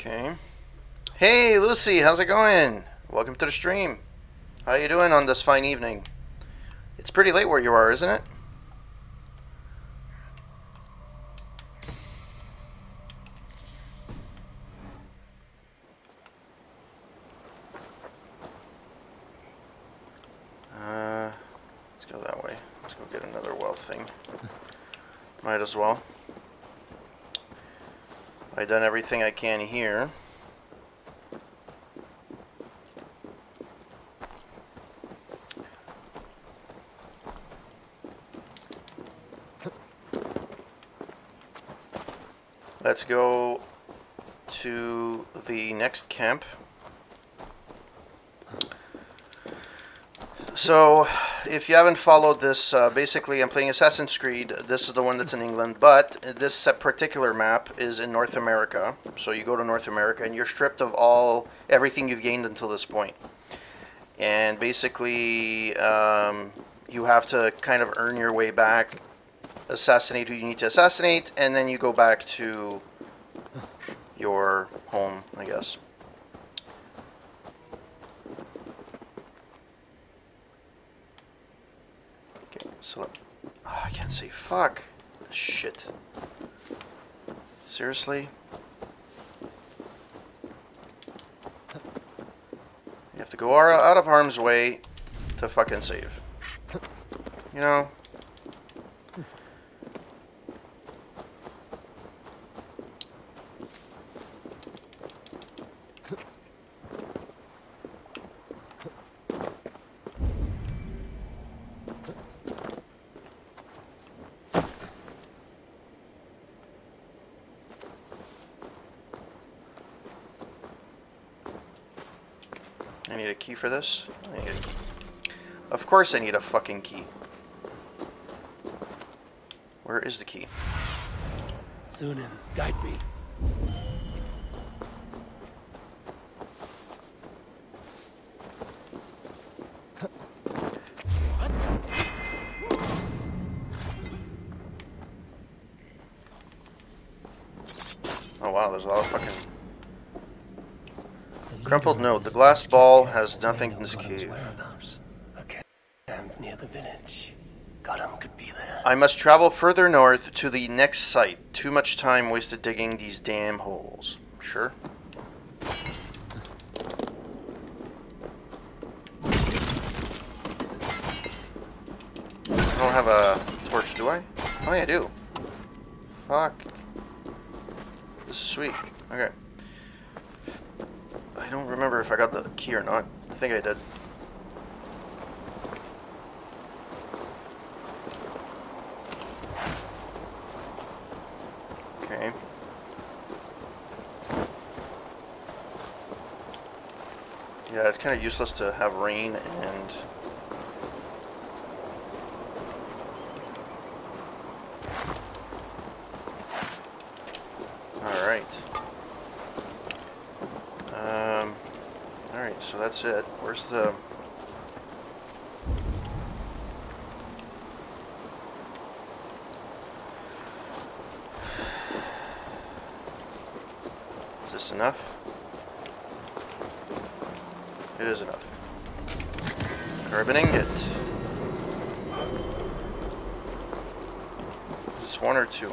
Okay. Hey, Lucy, how's it going? Welcome to the stream. How are you doing on this fine evening? It's pretty late where you are, isn't it? Uh, let's go that way. Let's go get another wealth thing. Might as well. I've done everything I can here. Let's go to the next camp. So, if you haven't followed this, uh, basically I'm playing Assassin's Creed. This is the one that's in England, but this particular map is in North America. So you go to North America and you're stripped of all everything you've gained until this point. And basically, um, you have to kind of earn your way back, assassinate who you need to assassinate, and then you go back to your home, I guess. Okay, so oh, I can't say fuck. Shit. Seriously? You have to go out of harm's way to fucking save. You know? I need a key for this. I need a key. Of course I need a fucking key. Where is the key? Sýnin, guide me. Oh wow, there's a lot of fucking... Crumpled note. The glass ball has nothing in this cave. Near the village. Gotham could be there. I must travel further north to the next site. Too much time wasted digging these damn holes. Sure. I don't have a torch, do I? Oh yeah, I do. Fuck. This is sweet. Okay. I don't remember if I got the key or not. I think I did. Okay. Yeah, it's kind of useless to have rain and... Alright. Um, alright, so that's Where's the... Is this enough? It is enough. Carbon ingot. Just one or? Two.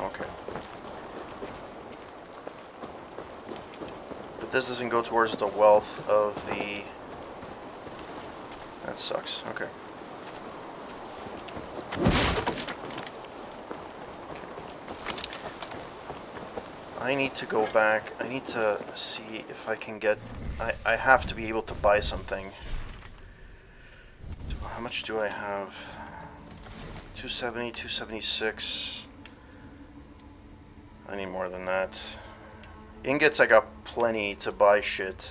Okay. But this doesn't go towards the wealth of the... That sucks. Okay. I need to go back. I need to see if I can get... I, I have to be able to buy something. How much do I have? 270, 276. I need more than that. Ingots, I got plenty to buy shit.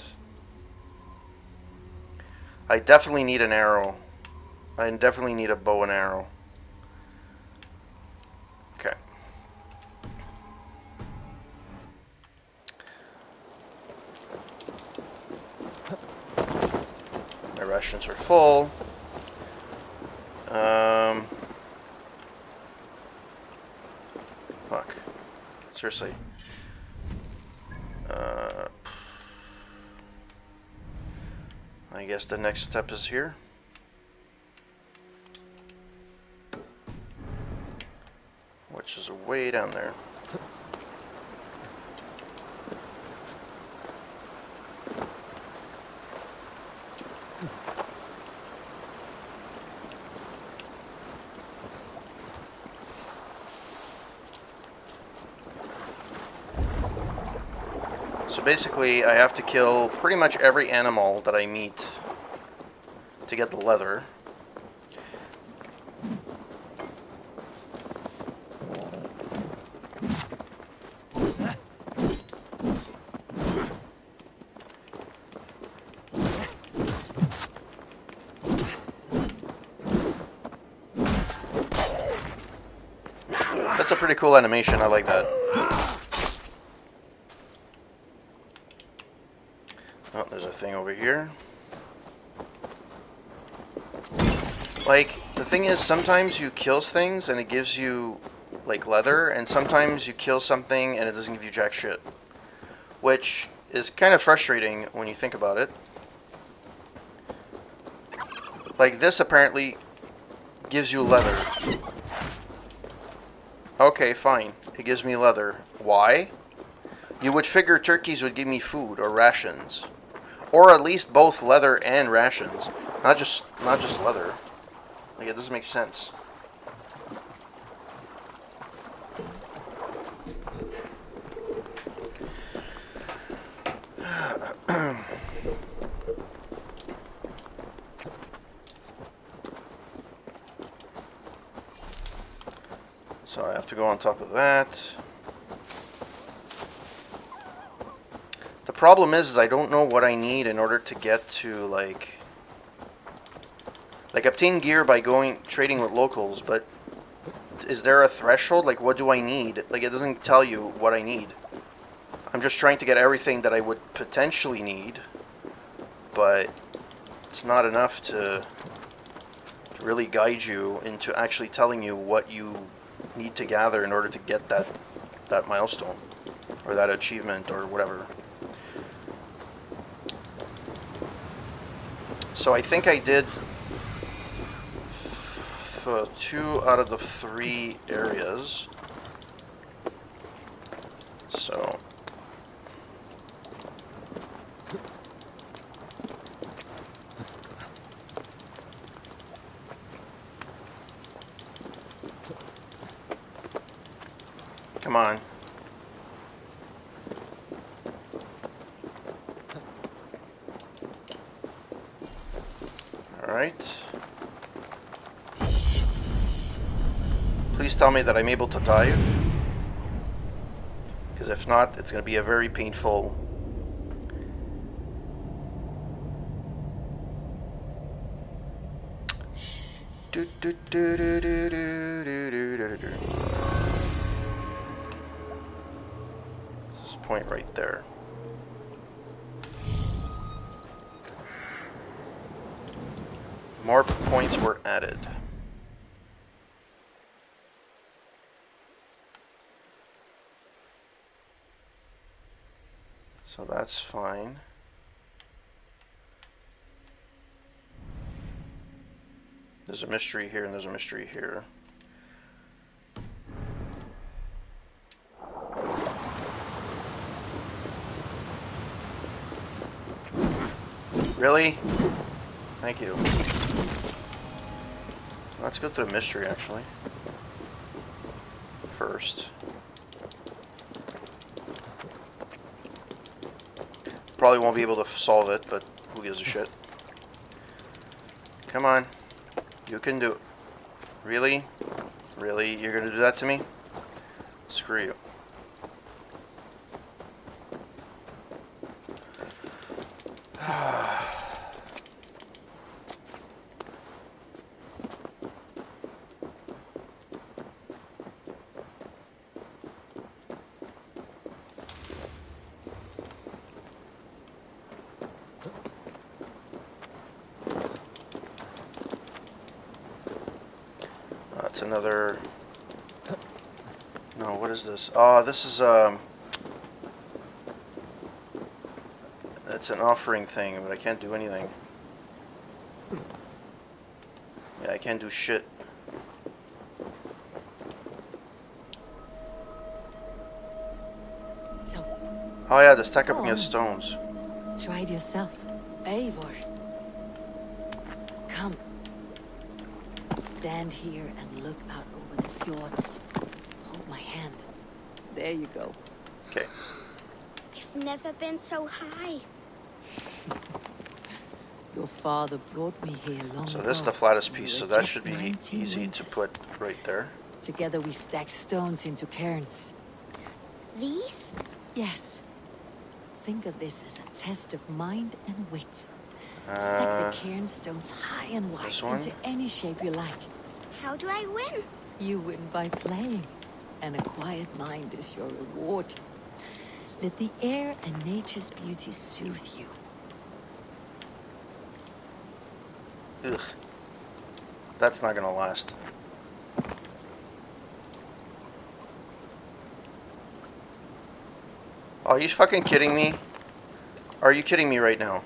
I definitely need an arrow. I definitely need a bow and arrow. Okay. My rations are full. Um, fuck. Seriously. I guess the next step is here. Which is way down there. So basically, I have to kill pretty much every animal that I meet to get the leather. That's a pretty cool animation, I like that. Oh, there's a thing over here. Like, the thing is, sometimes you kill things and it gives you, like, leather, and sometimes you kill something and it doesn't give you jack shit. Which is kind of frustrating when you think about it. Like, this apparently gives you leather. Okay, fine. It gives me leather. Why? You would figure turkeys would give me food or rations. Or at least both leather and rations. Not just not just leather. It doesn't make sense. so I have to go on top of that. The problem is, is I don't know what I need in order to get to like like obtain gear by going trading with locals, but is there a threshold? Like what do I need? Like it doesn't tell you what I need. I'm just trying to get everything that I would potentially need, but it's not enough to, to really guide you into actually telling you what you need to gather in order to get that that milestone or that achievement or whatever. So I think I did uh, two out of the three areas. So Come on. Alright. Please tell me that I'm able to dive. Because if not, it's going to be a very painful... So that's fine. There's a mystery here and there's a mystery here. Really? Thank you. Let's go through the mystery, actually. First. Probably won't be able to solve it, but who gives a shit. Come on. You can do it. Really? Really? You're gonna do that to me? Screw you. That's another... No, what is this? Oh, this is, um... It's an offering thing, but I can't do anything. Yeah, I can't do shit. So, Oh yeah, the stack up against stones. try it yourself. Eivor. Come. Stand here and look out over the fjords. Hold my hand. There you go. Okay. I've never been so high. Your father brought me here long So ago. this is the flattest piece, so that should be 19 easy to put right there. Together we stacked stones into cairns. These? Yes. Think of this as a test of mind and wit. Uh, Stack the cairn stones high and wide into any shape you like. How do I win? You win by playing. And a quiet mind is your reward. Let the air and nature's beauty soothe you. Ugh. That's not gonna last. Are you fucking kidding me? Are you kidding me right now?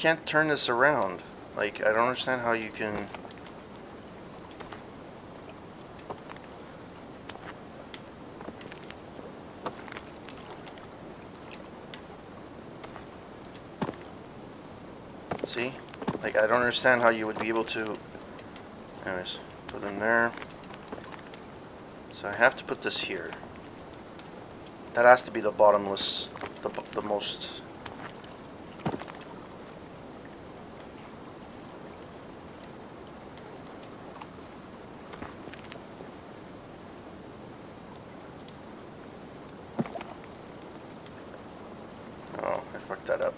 Can't turn this around. Like, I don't understand how you can... See? Like, I don't understand how you would be able to... Anyways, put them there. So I have to put this here. That has to be the bottomless, the, the most... Oh, I fucked that up.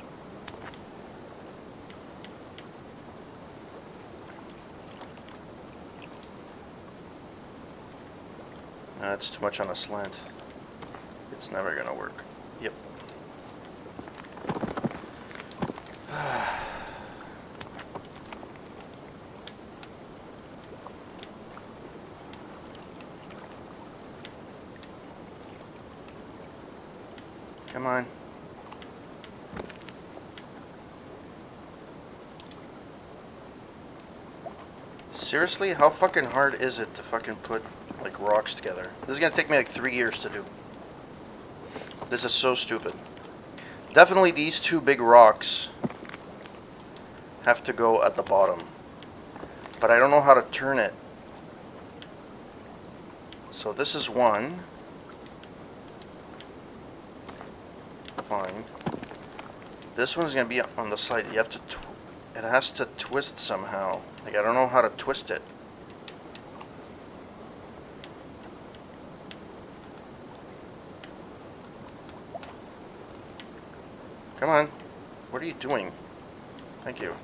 No, That's too much on a slant. It's never gonna work. Yep. Come on. Seriously? How fucking hard is it to fucking put like rocks together? This is gonna take me like three years to do. This is so stupid. Definitely these two big rocks have to go at the bottom. But I don't know how to turn it. So this is one. Fine. This one's gonna be on the side. You have to. It has to twist somehow. Like I don't know how to twist it. Come on. What are you doing? Thank you.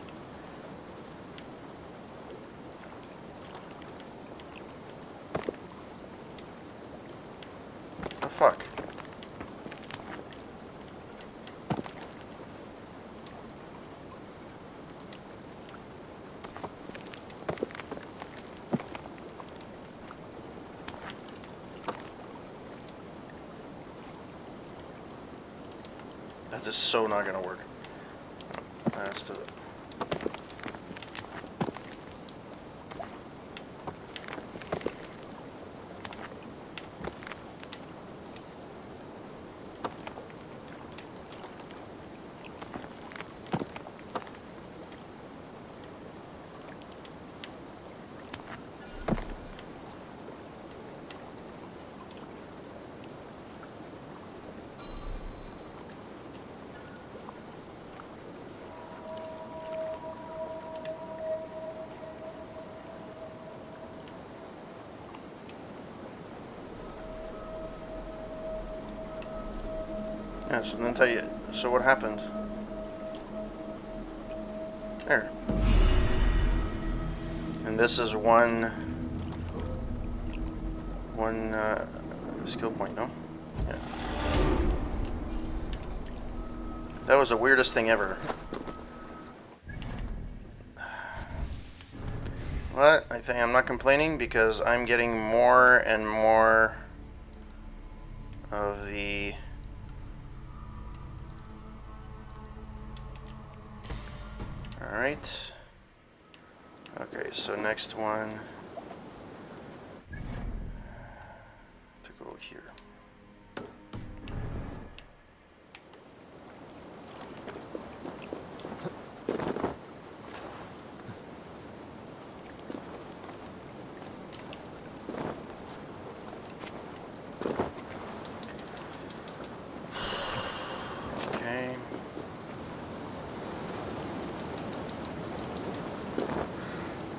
The fuck? That is so not gonna work. That's the. Yeah, so then tell you. So what happened? There. And this is one. One uh, skill point, no? Yeah. That was the weirdest thing ever. But I think I'm not complaining because I'm getting more and more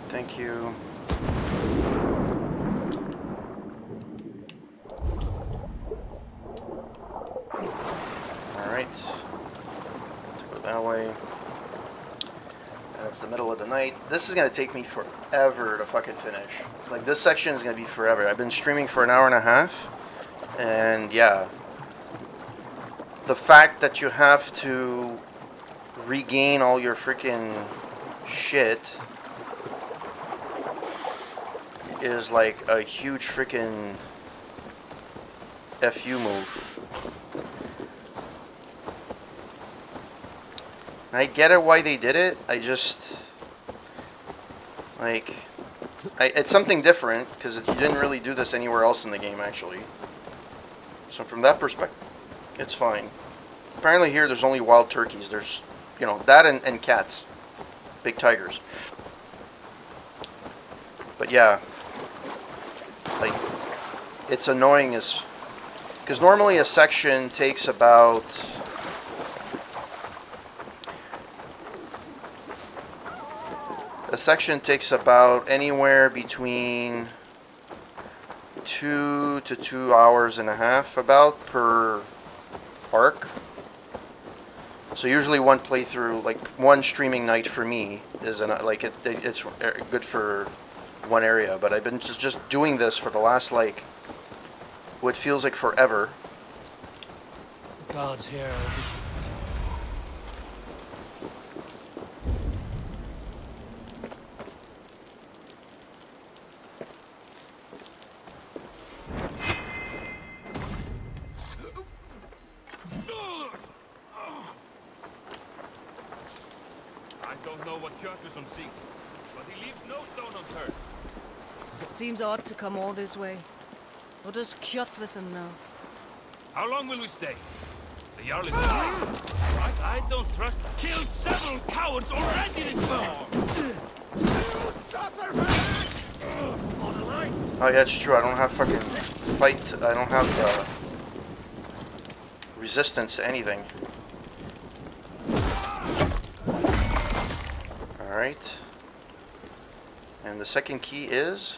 Thank you. Alright. Go that way. And it's the middle of the night. This is going to take me forever to fucking finish. Like, this section is going to be forever. I've been streaming for an hour and a half. And, yeah. The fact that you have to regain all your freaking shit is like a huge freaking FU move. I get it why they did it. I just like I, it's something different because you didn't really do this anywhere else in the game actually. So from that perspective, it's fine. Apparently here there's only wild turkeys. There's you know that and, and cats, big tigers. But yeah, like it's annoying as because normally a section takes about a section takes about anywhere between two to two hours and a half about per arc so usually one playthrough like one streaming night for me is an, like it, it's good for one area but I've been just, just doing this for the last like what feels like forever The gods here are vigilant. I don't know what Kjotveson seeks, but he leaves no stone unturned. It seems odd to come all this way. What does Kjotveson know? How long will we stay? The Jarl is alive. I, I don't trust. Killed several cowards already this fall. You suffer for that! On oh yeah it's true I don't have fucking fight I don't have uh, resistance to anything alright and the second key is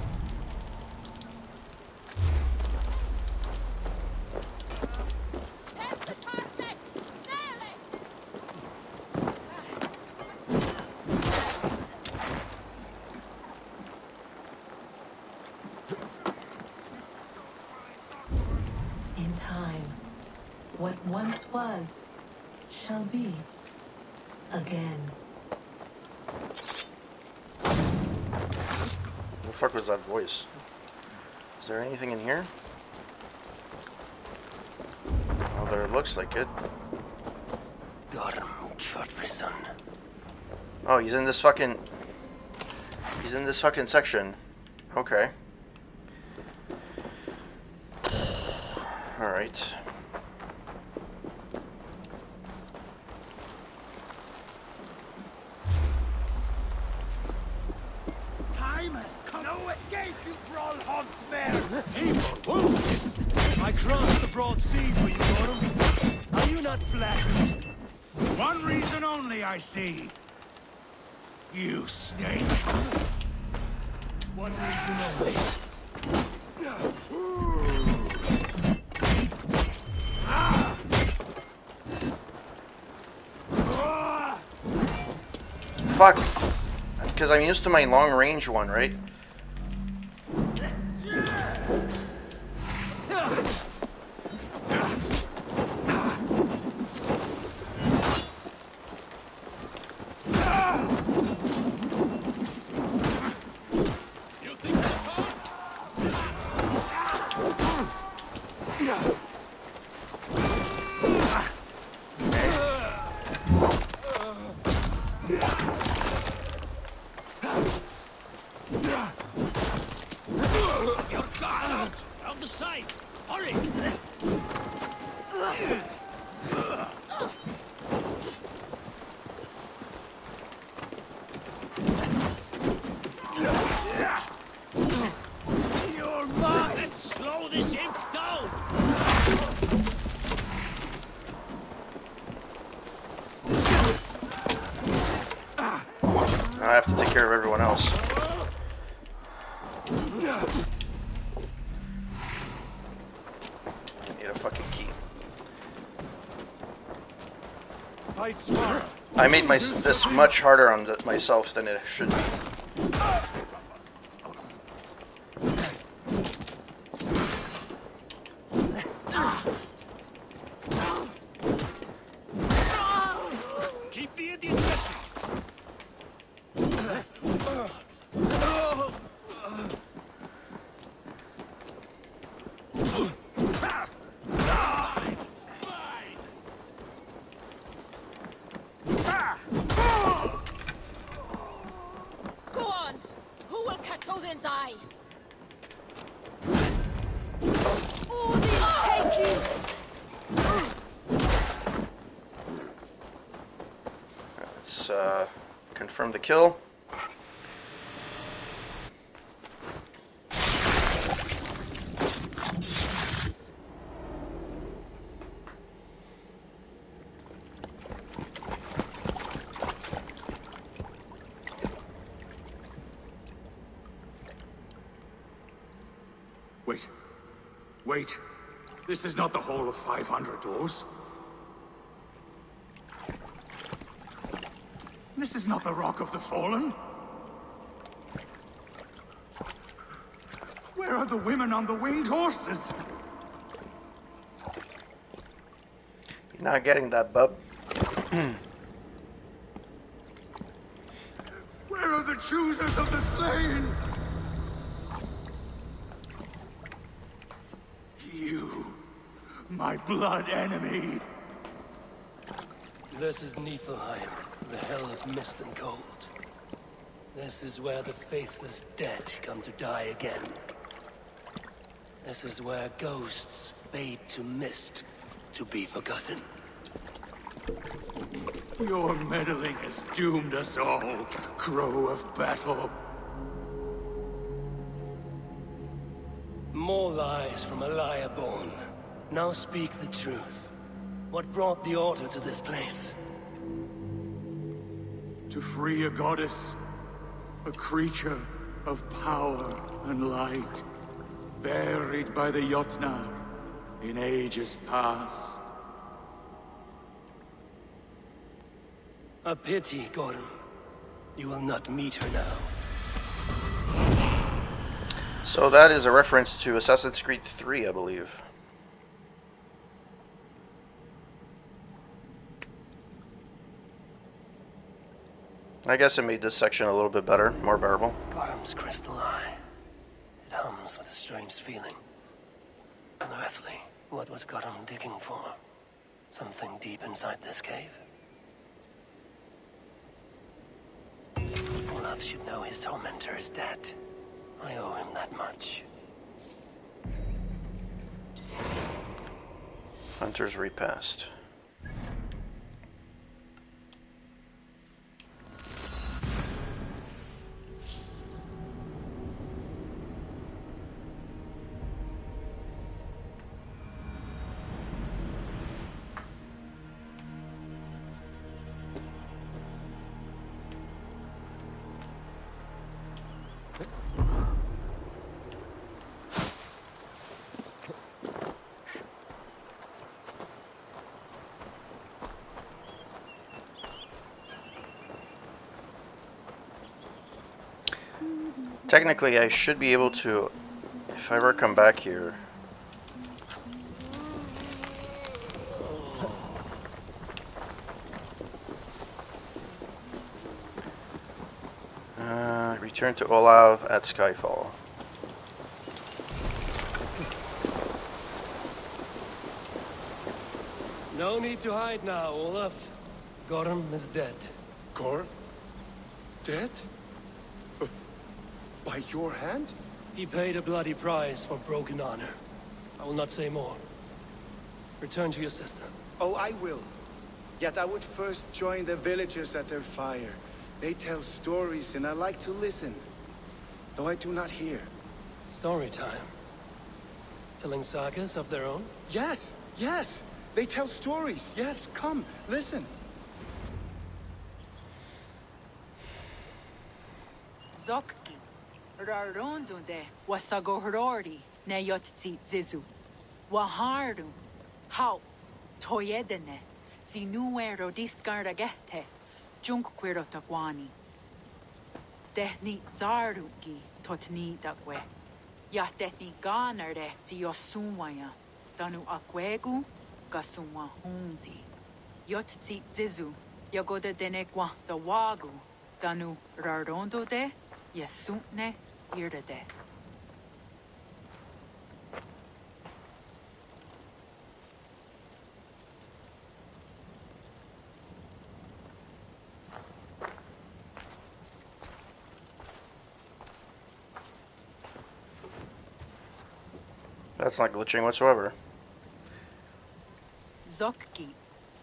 there anything in here? Well, there looks like it. Oh, he's in this fucking... He's in this fucking section. Okay. Alright. Time has come. No escape, wolves! I crossed the broad sea for you, Gorm. Are you not flattered? One reason only I see. You snake. One reason only. Fuck! Because I'm used to my long range one, right? You're got out! Out the side! Hurry! I made my, this much harder on myself than it should be. Keep the Indian guessing. Go on! Who will catch Odin's eye? Odin, take you! Let's uh, confirm the kill. Wait. Wait. This is not the Hall of 500 doors. This is not the Rock of the Fallen. Where are the women on the winged horses? You're not getting that, bub. Where are the choosers of the slain? You, my blood enemy. This is Niflheim, the hell of mist and cold. This is where the faithless dead come to die again. This is where ghosts fade to mist, to be forgotten. Your meddling has doomed us all, Crow of Battle. More lies from a liar born. Now speak the truth. What brought the Order to this place? To free a goddess, a creature of power and light, buried by the Jotnar in ages past. A pity, Gordon. You will not meet her now. So that is a reference to Assassin's Creed 3, I believe. I guess it made this section a little bit better, more bearable. Gotham crystal eye. It hums with a strange feeling. Unearthly. What was Gotham digging for? Something deep inside this cave? Olaf should know his tormentor is dead. I owe him that much. Hunter's Repast. Technically, I should be able to, if I ever come back here. Uh, return to Olaf at Skyfall. No need to hide now, Olaf. Gorm is dead. Gorm? Dead? By your hand? He paid a bloody price for broken honor. I will not say more. Return to your sister. Oh, I will. Yet I would first join the villagers at their fire. They tell stories and I like to listen. Though I do not hear. Story time. Telling sagas of their own? Yes, yes. They tell stories. Yes, come, listen. Zokki. Rarondunde. Wasagohorori. Neyotzi zizu. Wahardu. How. Toyedene. Zinuero discardagete. junk queer takwani. Dehni zaruki totni dakwe. Ya dehni ganare ti yosunwaya. Danu akwegu gasunwa hunzi. Yot ti zizu. Yagoda denekwa da wagu. Danu rarondo de irde de. That's not glitching whatsoever. Zokki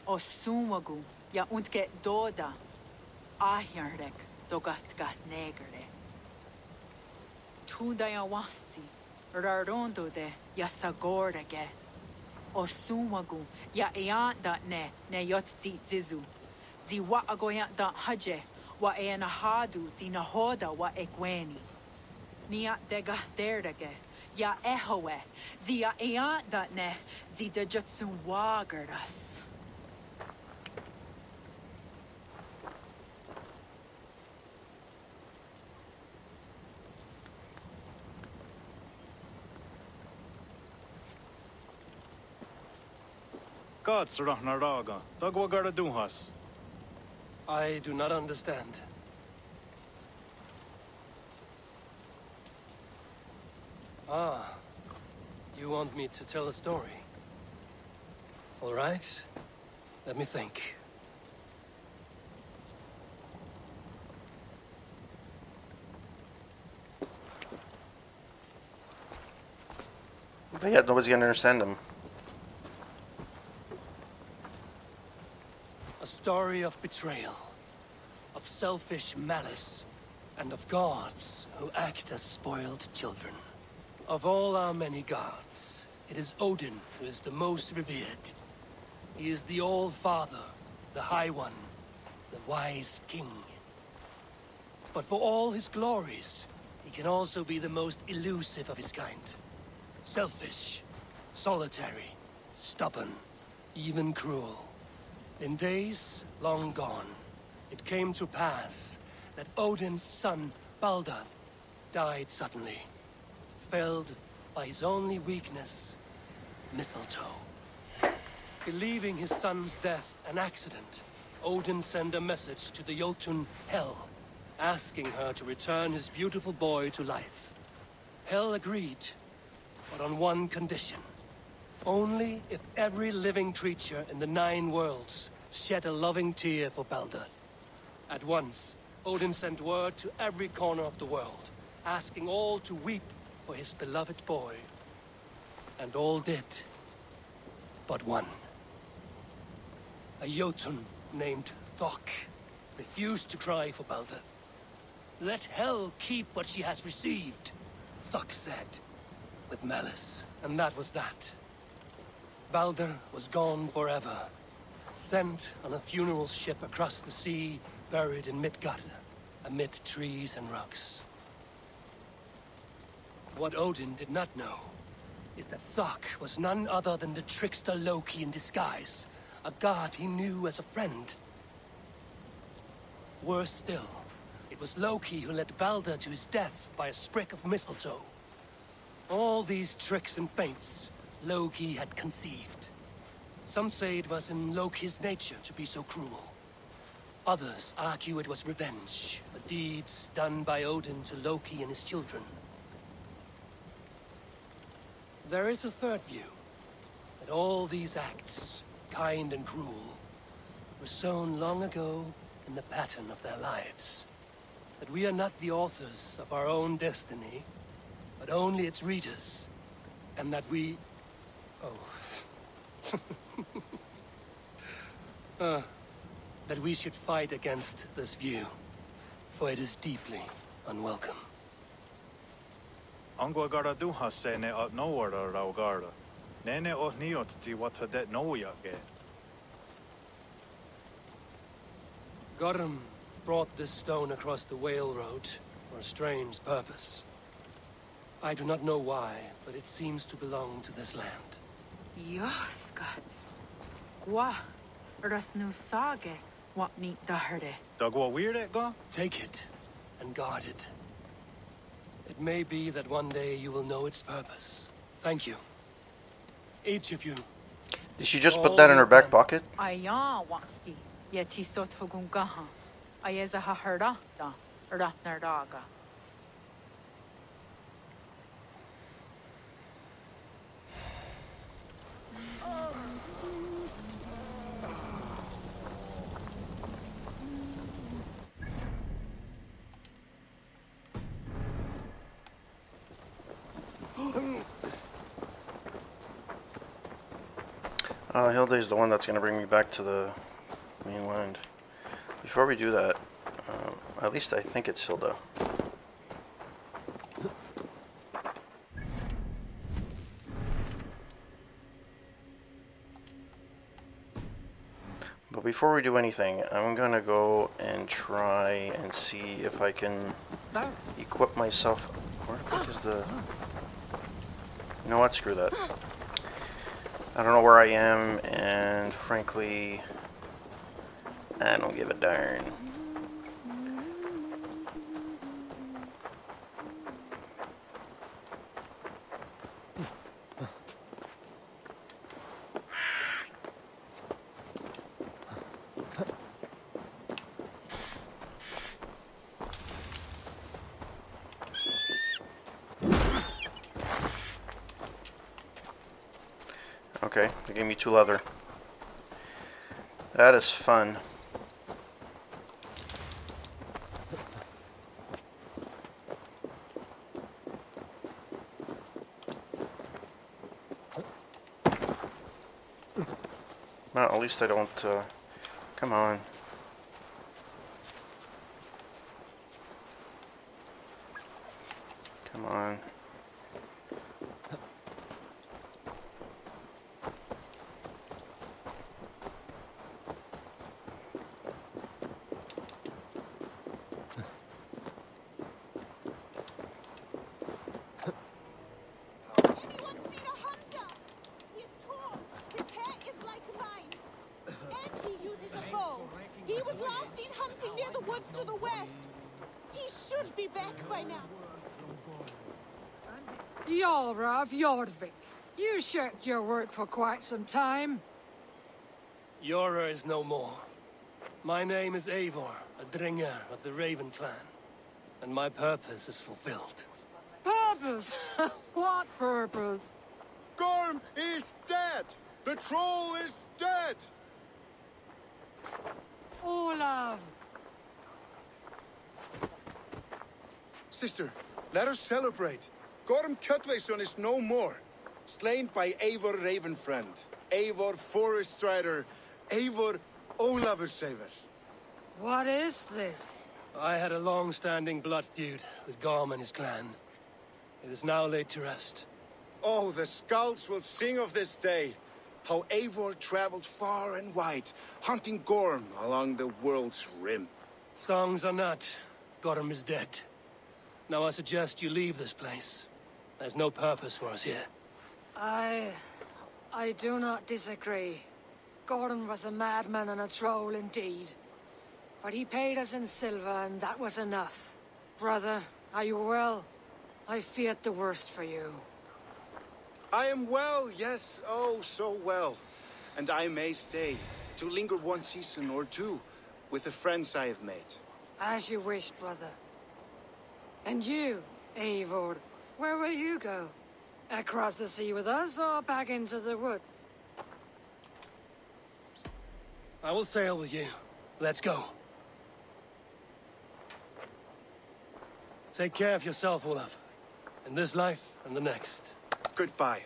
o sunwagu ya untke doda ahjarrek dogatka negere. Tuda ya wasti rarondo de ya sagorege. O sunwagu ya eanda ne ne yotzi zizu. Zi wa agoya da haje wa e na hadu zi na wa egweni. Nia dega derdege ya ehoe. Zi ya eanda ne zi de jutsu. Gods rahna raga. Dagwa gara duhas. I do not understand. Ah, you want me to tell a story? All right, let me think. But yet nobody's gonna understand him. A story of betrayal, of selfish malice, and of gods who act as spoiled children. Of all our many gods, it is Odin who is the most revered. He is the All-Father, the High One, the Wise King. But for all his glories, he can also be the most elusive of his kind. Selfish, solitary, stubborn, even cruel. In days long gone, it came to pass that Odin's son, Baldur, died suddenly, felled by his only weakness, mistletoe. Believing his son's death an accident, Odin sent a message to the Jotun Hel, asking her to return his beautiful boy to life. Hel agreed, but on one condition. Only if every living creature in the Nine Worlds shed a loving tear for Baldur. At once, Odin sent word to every corner of the world, asking all to weep for his beloved boy. And all did, but one. A Jotun named Thok refused to cry for Baldur. Let Hel keep what she has received, Thok said, with malice. And that was that. Baldur was gone forever, sent on a funeral ship across the sea, buried in Midgard, amid trees and rocks. What Odin did not know is that Thok was none other than the trickster Loki in disguise, a god he knew as a friend. Worse still, it was Loki who led Baldur to his death by a sprig of mistletoe. All these tricks and feints Loki had conceived. Some say it was in Loki's nature to be so cruel. Others argue it was revenge for deeds done by Odin to Loki and his children. There is a third view, that all these acts, kind and cruel, were sown long ago in the pattern of their lives. That we are not the authors of our own destiny, but only its readers. And that we... Oh. uh, that we should fight against this view, for it is deeply unwelcome. Angwa gara duhas se ne at gara. Nene oh niot ti what det no ge. Gorm brought this stone across the Whale Road for a strange purpose. I do not know why, but it seems to belong to this land. Joskats. Gwa. Rasnu sage. what neat daherde. Dog what weird at go? Take it and guard it. It may be that one day you will know its purpose. Thank you. Each of you. Did she just put that in her back pocket? Aya waski. Yeti sot hugungaha. Ayeza ha herda da. Herda Uh, Hilda is the one that's going to bring me back to the mainland. Before we do that, uh, at least I think it's Hilda. Before we do anything, I'm going to go and try and see if I can equip myself. Where the is the... You know what? Screw that. I don't know where I am, and frankly, I don't give a darn. Two leather. That is fun. Well, at least I don't, uh, come on. Come on. And he uses a bow. He was last seen hunting near the woods to the west. He should be back by now. Yara of Jorvik, you shirked your work for quite some time. Yora is no more. My name is Eivor, a Drengr of the Raven clan. And my purpose is fulfilled. Purpose? what purpose? Gorm is dead! The troll is dead! Olaf! Sister, let us celebrate. Gorm Kjötveson is no more. Slain by Eivor Ravenfriend, Eivor Forest Strider, Eivor Olavursaver. What is this? I had a long-standing blood feud with Gorm and his clan. It is now laid to rest. Oh, the skalds will sing of this day. How Eivor traveled far and wide, hunting Gorm along the world's rim. Songs are not. Gorm is dead. Now I suggest you leave this place. There's no purpose for us here. I... I do not disagree. Gordon was a madman and a troll indeed. But he paid us in silver, and that was enough. Brother, are you well? I feared the worst for you. I am well, yes, oh, so well. And I may stay, to linger one season or two, with the friends I have made. As you wish, brother. And you, Eivor, where will you go? Across the sea with us, or back into the woods? I will sail with you. Let's go. Take care of yourself, Olaf. In this life and the next. Goodbye.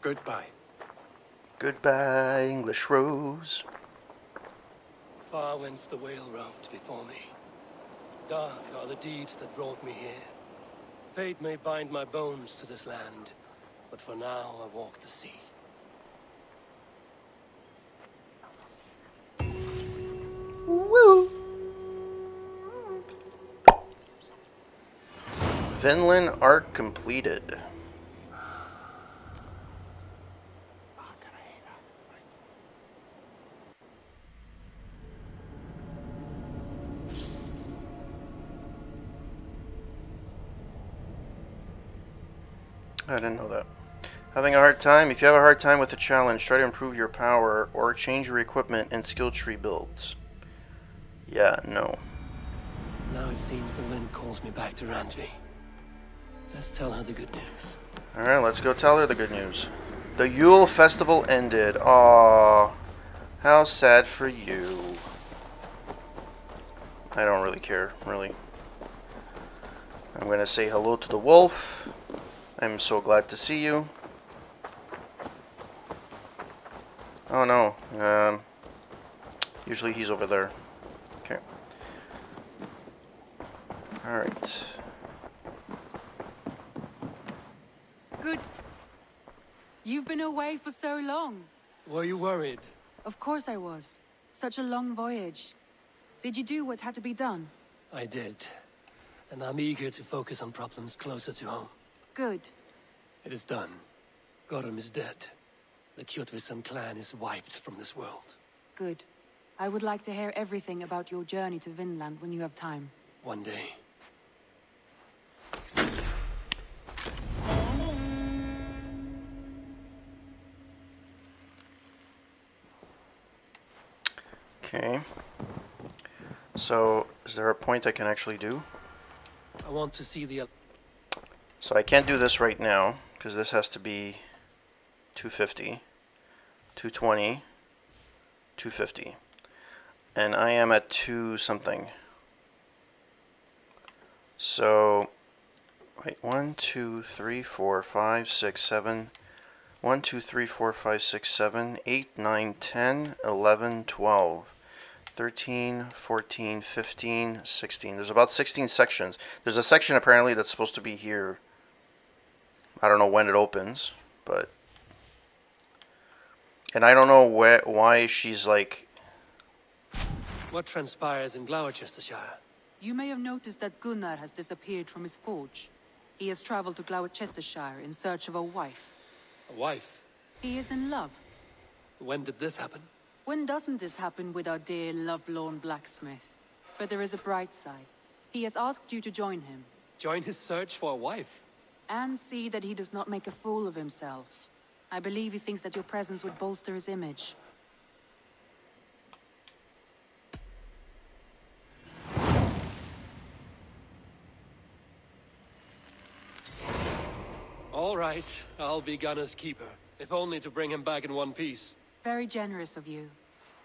Goodbye. Goodbye, English Rose. Far went the whale road before me. Dark are the deeds that brought me here. Fate may bind my bones to this land, but for now I walk the sea. Woo! Vinland arc completed. I didn't know that. Having a hard time? If you have a hard time with a challenge, try to improve your power or change your equipment and skill tree builds. Yeah, no. Now it seems the wind calls me back to Randvi. Let's tell her the good news. Alright, let's go tell her the good news. The Yule Festival ended. Aww. How sad for you. I don't really care, really. I'm going to say hello to the wolf. I'm so glad to see you. Oh no. Um, usually he's over there. Okay. Alright. Good. You've been away for so long. Were you worried? Of course I was. Such a long voyage. Did you do what had to be done? I did. And I'm eager to focus on problems closer to home. Good. It is done. Gorm is dead. The Kjotveson clan is wiped from this world. Good. I would like to hear everything about your journey to Vinland when you have time. One day. Okay. So, is there a point I can actually do? I want to see the... So I can't do this right now, because this has to be 250, 220, 250. And I am at 2 something. So, wait, 1, 2, 3, 4, 5, 6, 7, 1, 2, 3, 4, 5, 6, 7, 8, 9, 10, 11, 12. 13, 14, 15, 16. There's about 16 sections. There's a section apparently that's supposed to be here. I don't know when it opens, but and I don't know where why she's like What transpires in Gloucestershire? You may have noticed that Gunnar has disappeared from his forge. He has traveled to Gloucestershire in search of a wife. A wife? He is in love. When did this happen? When doesn't this happen with our dear lovelorn blacksmith? But there is a bright side. He has asked you to join him. Join his search for a wife? And see that he does not make a fool of himself. I believe he thinks that your presence would bolster his image. All right, I'll be Gunnar's keeper, if only to bring him back in one piece. Very generous of you.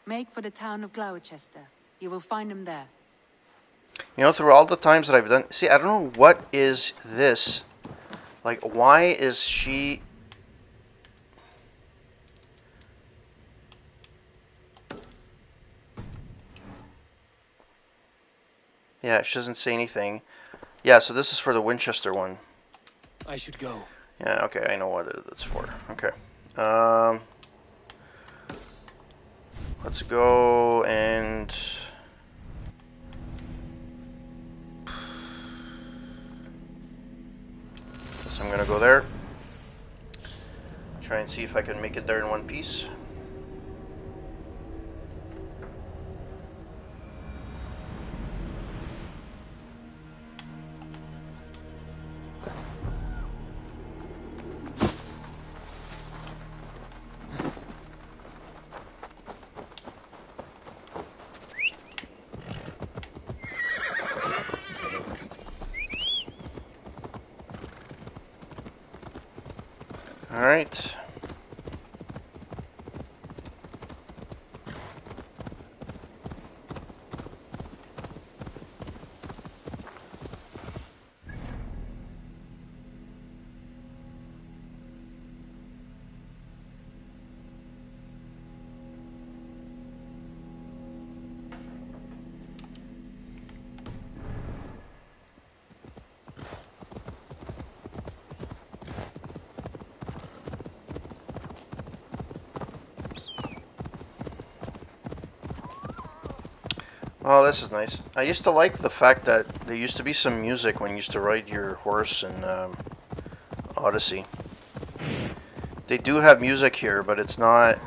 Make for the town of Gloucester. You will find him there. You know, through all the times that I've done, see, I don't know what is this. Like, why is she? Yeah, she doesn't say anything. Yeah, so this is for the Winchester one. I should go. Yeah, okay, I know what it's for. Okay. Um, let's go and... So I'm gonna go there. Try and see if I can make it there in one piece. Oh, this is nice. I used to like the fact that there used to be some music when you used to ride your horse in um, Odyssey. They do have music here, but it's not...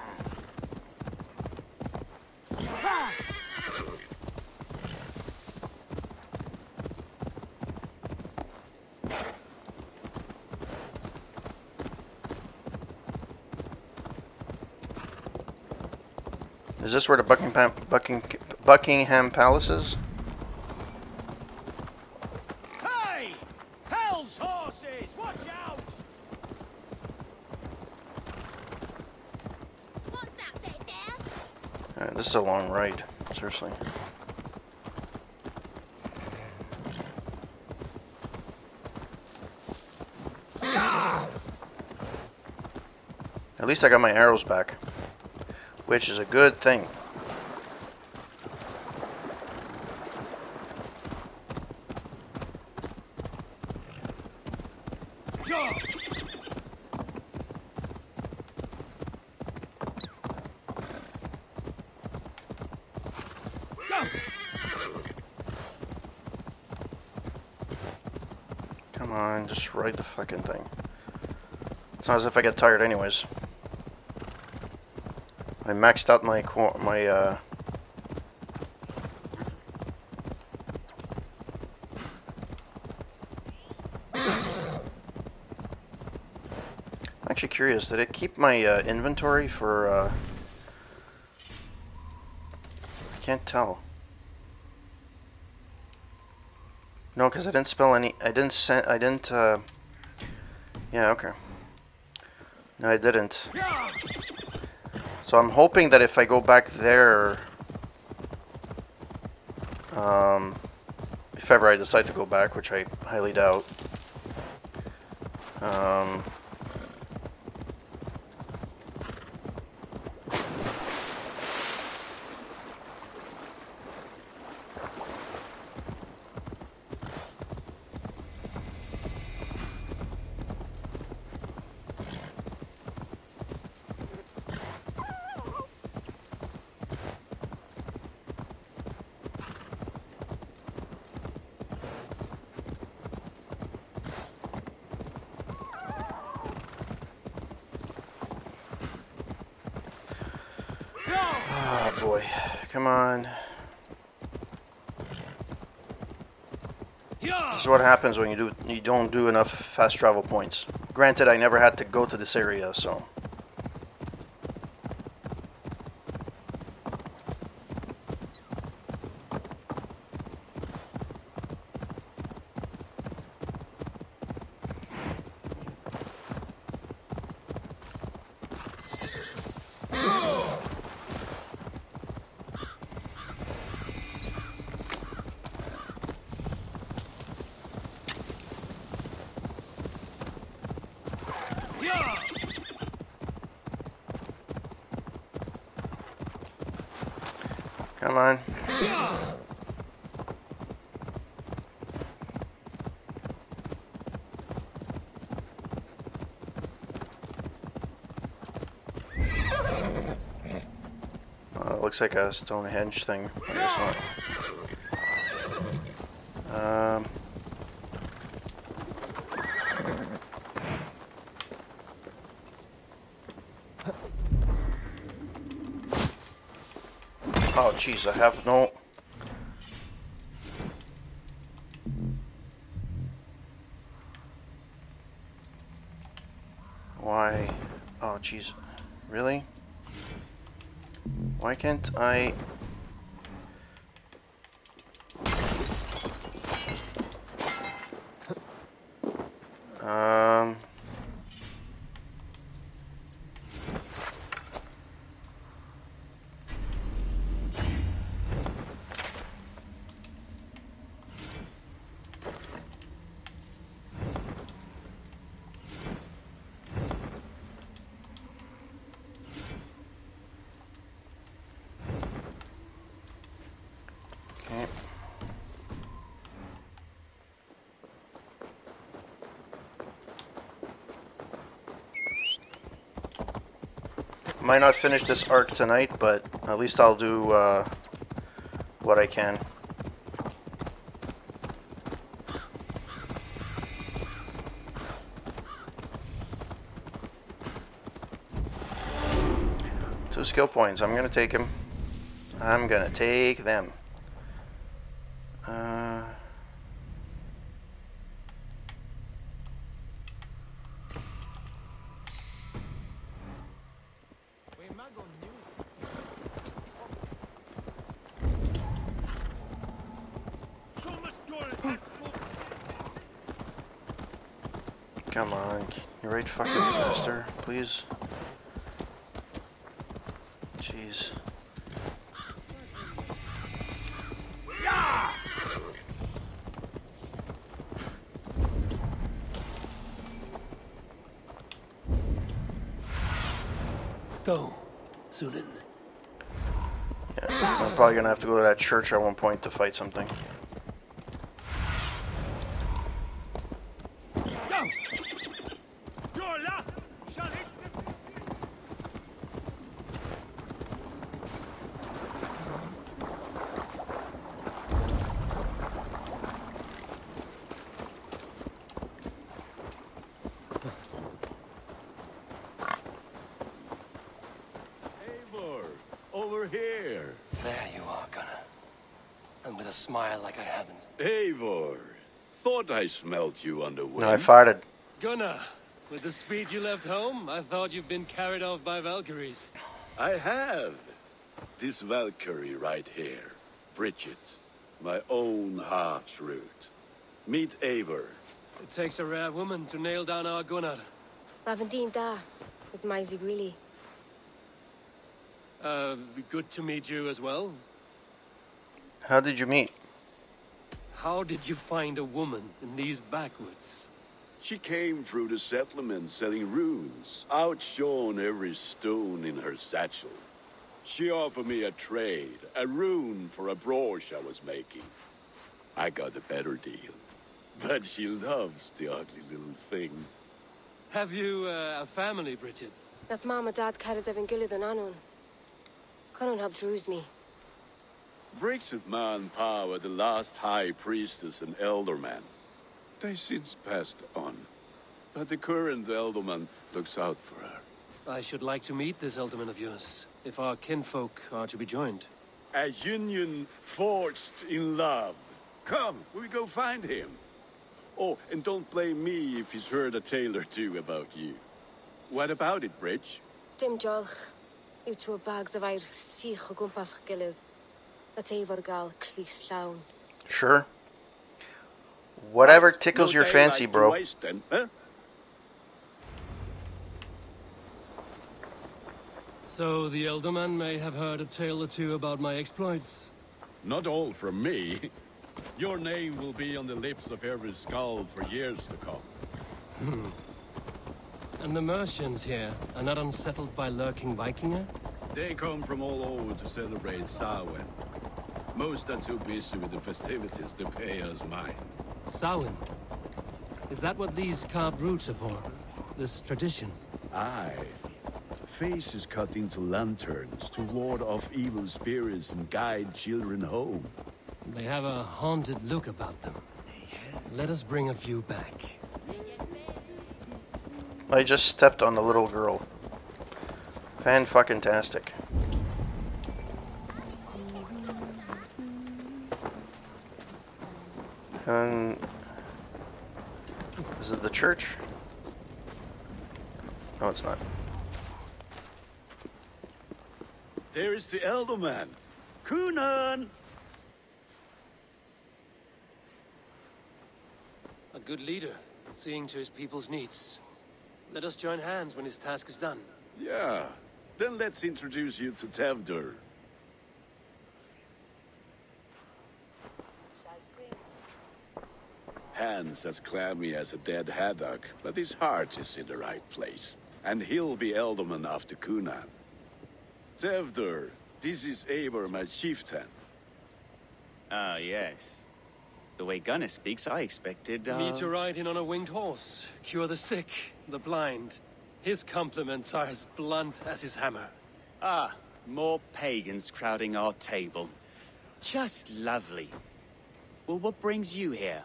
Is this where the Buckingham, bucking? Buckingham Palaces. Hey! Hell's horses! Watch out! Alright, uh, this is a long ride. Seriously. At least I got my arrows back. Which is a good thing. Come on, just ride the fucking thing. It's not as if I get tired anyways. I maxed out my my uh I'm actually curious, did it keep my uh, inventory for uh I can't tell. No, because I didn't spell any. I didn't send. I didn't. Uh, yeah. Okay. No, I didn't. So I'm hoping that if I go back there, um, if ever I decide to go back, which I highly doubt, um, Ah, boy. Come on. This is what happens when you do you don't do enough fast travel points. Granted, I never had to go to this area, so. Come on. Uh, it looks like a Stonehenge thing. I guess not. Um. Oh, jeez, I have no... Why? Oh, jeez. Really? Can't I... Might not finish this arc tonight, but at least I'll do uh, what I can. Two skill points. I'm gonna take them. I'm gonna take them. Uh, Come on, you right fucking Jeez. Go, Sunan. Yeah, I'm probably gonna have to go to that church at one point to fight something. Eivor, over here. There you are, Gunnar. And with a smile like I haven't. Eivor, thought I smelt you on the way. No, I farted. Gunnar, with the speed you left home, I thought you'd been carried off by Valkyries. I have. This Valkyrie right here, Brigid, my own heart's root. Meet Eivor. It takes a rare woman to nail down our Gunnar. Lavendine da, with my Zigrili. Uh, good to meet you as well. How did you meet? How did you find a woman in these backwoods? She came through the settlement selling runes, outshone every stone in her satchel. She offered me a trade, a rune for a brooch I was making. I got a better deal. But she loves the ugly little thing. Have you uh, a family, Brigid? Naf mama dad carried evan gilid an anon. Conan hab drews me. Brigid man-power the last high priestess and elderman. They since passed on. But the current elderman looks out for her. I should like to meet this elderman of yours, if our kinfolk are to be joined. A union forged in love. Come, we go find him. Oh, and don't blame me if he's heard a tale or two about you. What about it, Bridge? Dim jolch. Yw tŵ bags of air sich o gwmpas ch gilydd. A teifor gal clis llawn. Sure. Whatever tickles your fancy, bro. waste then, huh? So the elder man may have heard a tale or two about my exploits. Not all from me. Your name will be on the lips of every skald for years to come. Hmm. And the Mercians here are not unsettled by lurking Vikinger? They come from all over to celebrate Samhain. Most are too busy with the festivities to pay us mind. Samhain? Is that what these carved roots are for? This tradition? Aye. Faces cut into lanterns to ward off evil spirits and guide children home. They have a haunted look about them. Let us bring a few back. I just stepped on the little girl. Fan fucking tastic. And is it the church? No, it's not. There is the elder man, Cynon! A good leader, seeing to his people's needs. Let us join hands when his task is done. Yeah. Then let's introduce you to Tewdwr. Hans as clammy as a dead haddock, but his heart is in the right place. And he'll be Elderman after Cynon. Tewdwr, this is Eivor, my chieftain. Ah, yes. The way Gunnar speaks, I expected, uh... Me to ride in on a winged horse, cure the sick, the blind. His compliments are as blunt as his hammer. Ah, more pagans crowding our table. Just lovely. Well, what brings you here?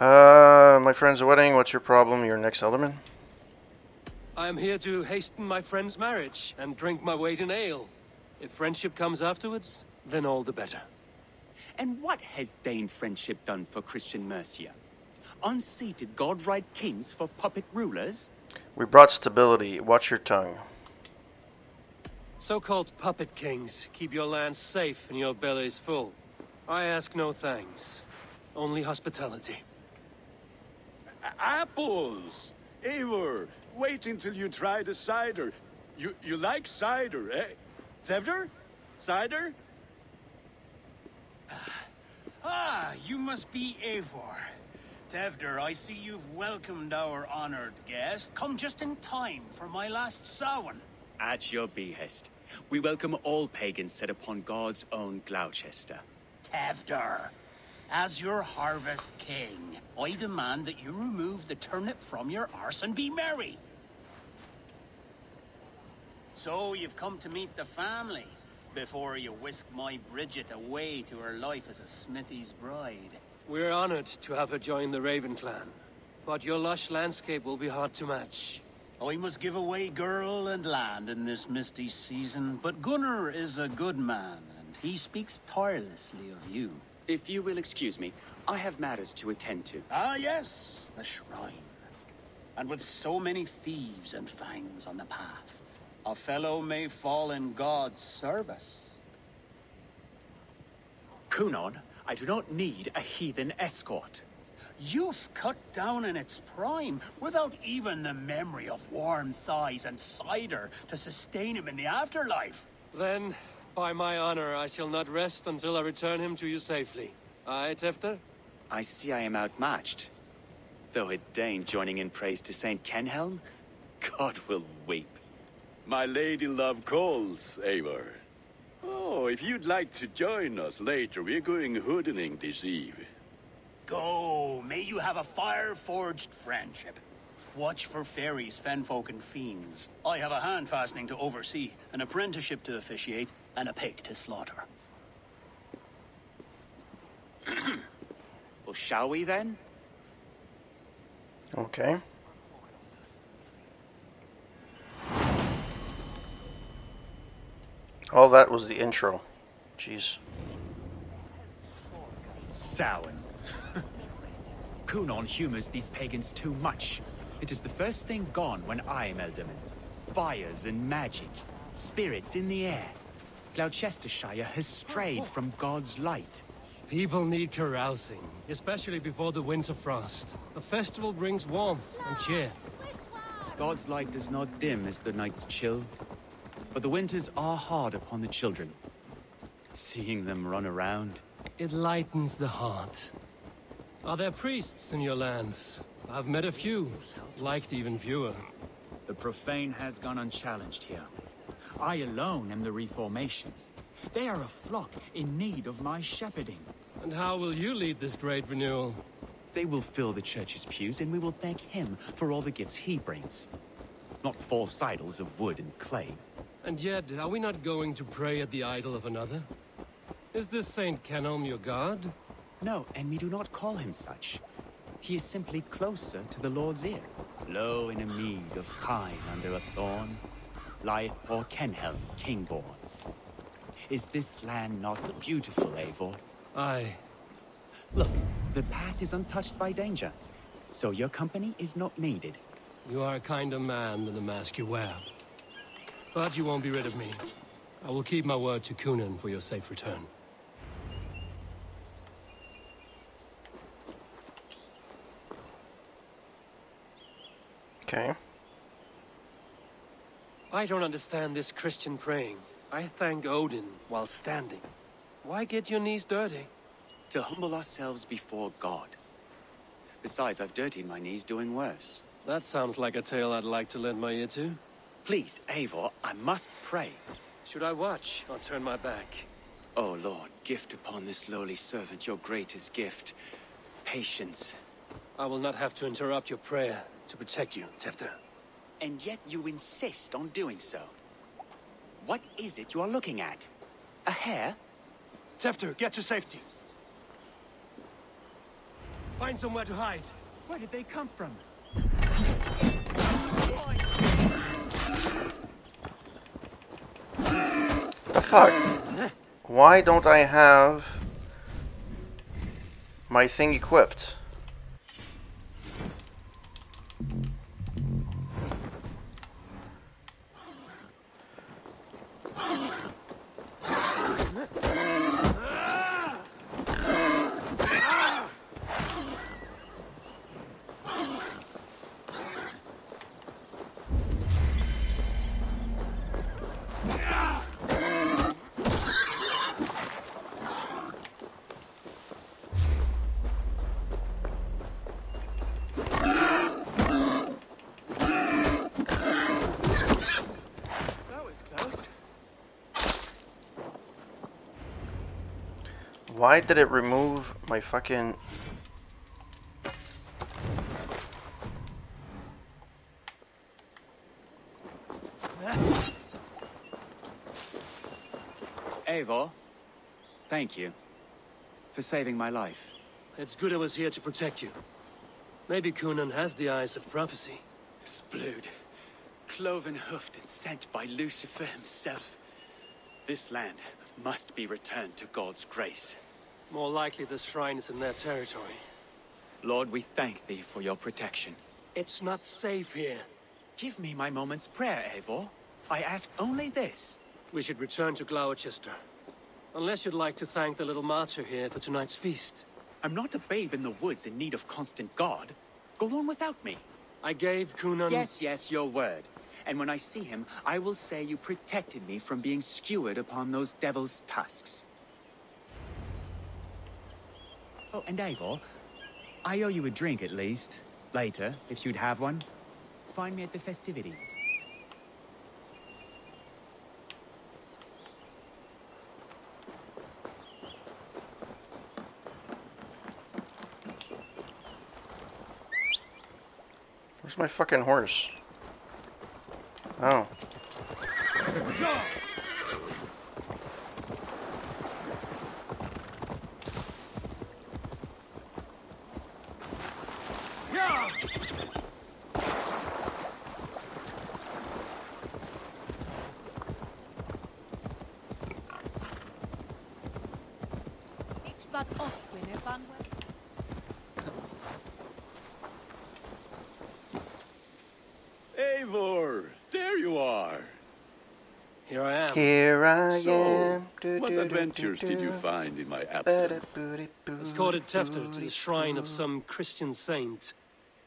Uh, my friend's wedding. What's your problem? You're next alderman. I am here to hasten my friend's marriage and drink my weight in ale. If friendship comes afterwards, then all the better. And what has Dane friendship done for Christian Mercia? Unseated godright kings for puppet rulers? We brought stability. Watch your tongue. So-called puppet kings keep your lands safe and your bellies full. I ask no thanks. Only hospitality. apples! Eivor, wait until you try the cider. You you like cider, eh? Tewdwr? Cider? Ah, you must be Eivor. Tewdwr, I see you've welcomed our honored guest. Come just in time for my last Samhain. At your behest. We welcome all pagans set upon God's own Gloucester. Tewdwr, as your harvest king, I demand that you remove the turnip from your arse and be merry. So you've come to meet the family before you whisk my Brigid away to her life as a smithy's bride. We're honored to have her join the Raven clan. But your lush landscape will be hard to match. I must give away girl and land in this misty season, but Gunnar is a good man, and he speaks tirelessly of you. If you will excuse me, I have matters to attend to. Ah, yes, the shrine. And with so many thieves and fangs on the path, a fellow may fall in God's service. Cynon, I do not need a heathen escort. Youth cut down in its prime, without even the memory of warm thighs and cider to sustain him in the afterlife. Then, by my honor, I shall not rest until I return him to you safely. Aye, Tewdwr? I see I am outmatched. Though a Dane joining in praise to Saint Kenelm, God will weep. My lady love calls, Eivor. Oh, if you'd like to join us later, we're going hoodening this eve. Go, may you have a fire-forged friendship. Watch for fairies, fenfolk, and fiends. I have a hand fastening to oversee, an apprenticeship to officiate, and a pig to slaughter. well, shall we then? Okay. All that was the intro. Jeez. Samhain. Cynon humors these pagans too much. It is the first thing gone when I am Elderman. Fires and magic. Spirits in the air. Gloucestershire has strayed from God's light. People need carousing, especially before the winter frost. The festival brings warmth and cheer. God's light does not dim as the nights chill, but the winters are hard upon the children. Seeing them run around... It lightens the heart. Are there priests in your lands? I've met a few, liked even fewer. The profane has gone unchallenged here. I alone am the Reformation. They are a flock in need of my shepherding. And how will you lead this great renewal? They will fill the church's pews, and we will thank him for all the gifts he brings. Not false idols of wood and clay. And yet, are we not going to pray at the idol of another? Is this Saint Kenelm your god? No, and we do not call him such. He is simply closer to the Lord's ear. Low in a mead of kine under a thorn, lieth poor Kenelm, kingborn. Is this land not the beautiful, Eivor? Aye. Look, the path is untouched by danger, so your company is not needed. You are a kinder man than the mask you wear. But you won't be rid of me. I will keep my word to Cynon for your safe return. Okay. I don't understand this Christian praying. I thank Odin while standing. Why get your knees dirty? To humble ourselves before God. Besides, I've dirtied my knees doing worse. That sounds like a tale I'd like to lend my ear to. Please, Eivor, I must pray. Should I watch or turn my back? Oh, Lord, gift upon this lowly servant your greatest gift. Patience. I will not have to interrupt your prayer to protect you, Tewdwr. And yet you insist on doing so. What is it you are looking at? A hare? Tewdwr, get to safety. Find somewhere to hide. Where did they come from? Fuck? Why don't I have my thing equipped? Why did it remove my fucking... Eivor, thank you for saving my life. It's good I was here to protect you. Maybe Cynon has the eyes of prophecy. This blood, cloven-hoofed and sent by Lucifer himself. This land must be returned to God's grace. More likely the shrine is in their territory. Lord, we thank thee for your protection. It's not safe here. Give me my moment's prayer, Eivor. I ask only this. We should return to Gloucester. Unless you'd like to thank the little martyr here for tonight's feast. I'm not a babe in the woods in need of constant guard. Go on without me. I gave Cynon... Yes, yes, your word. And when I see him, I will say you protected me from being skewered upon those devil's tusks. Oh, and Eivor, oh, I owe you a drink at least. Later, if you'd have one. Find me at the festivities. Where's my fucking horse? Oh. Eivor, there you are. Here I am. Here I So, am. what adventures did you find in my absence? Escorted Tewdwr to the shrine of some Christian saint.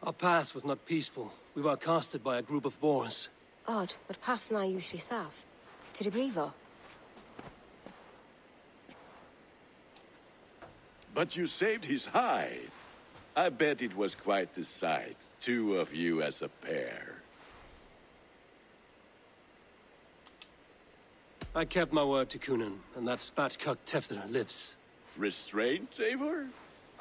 Our path was not peaceful. We were accosted by a group of boars. Odd, but path na usually safe. To the brifo. But you saved his hide. I bet it was quite the sight, two of you as a pair. I kept my word to Cynon, and that spatcock Tewdwr lives. Restraint, Eivor?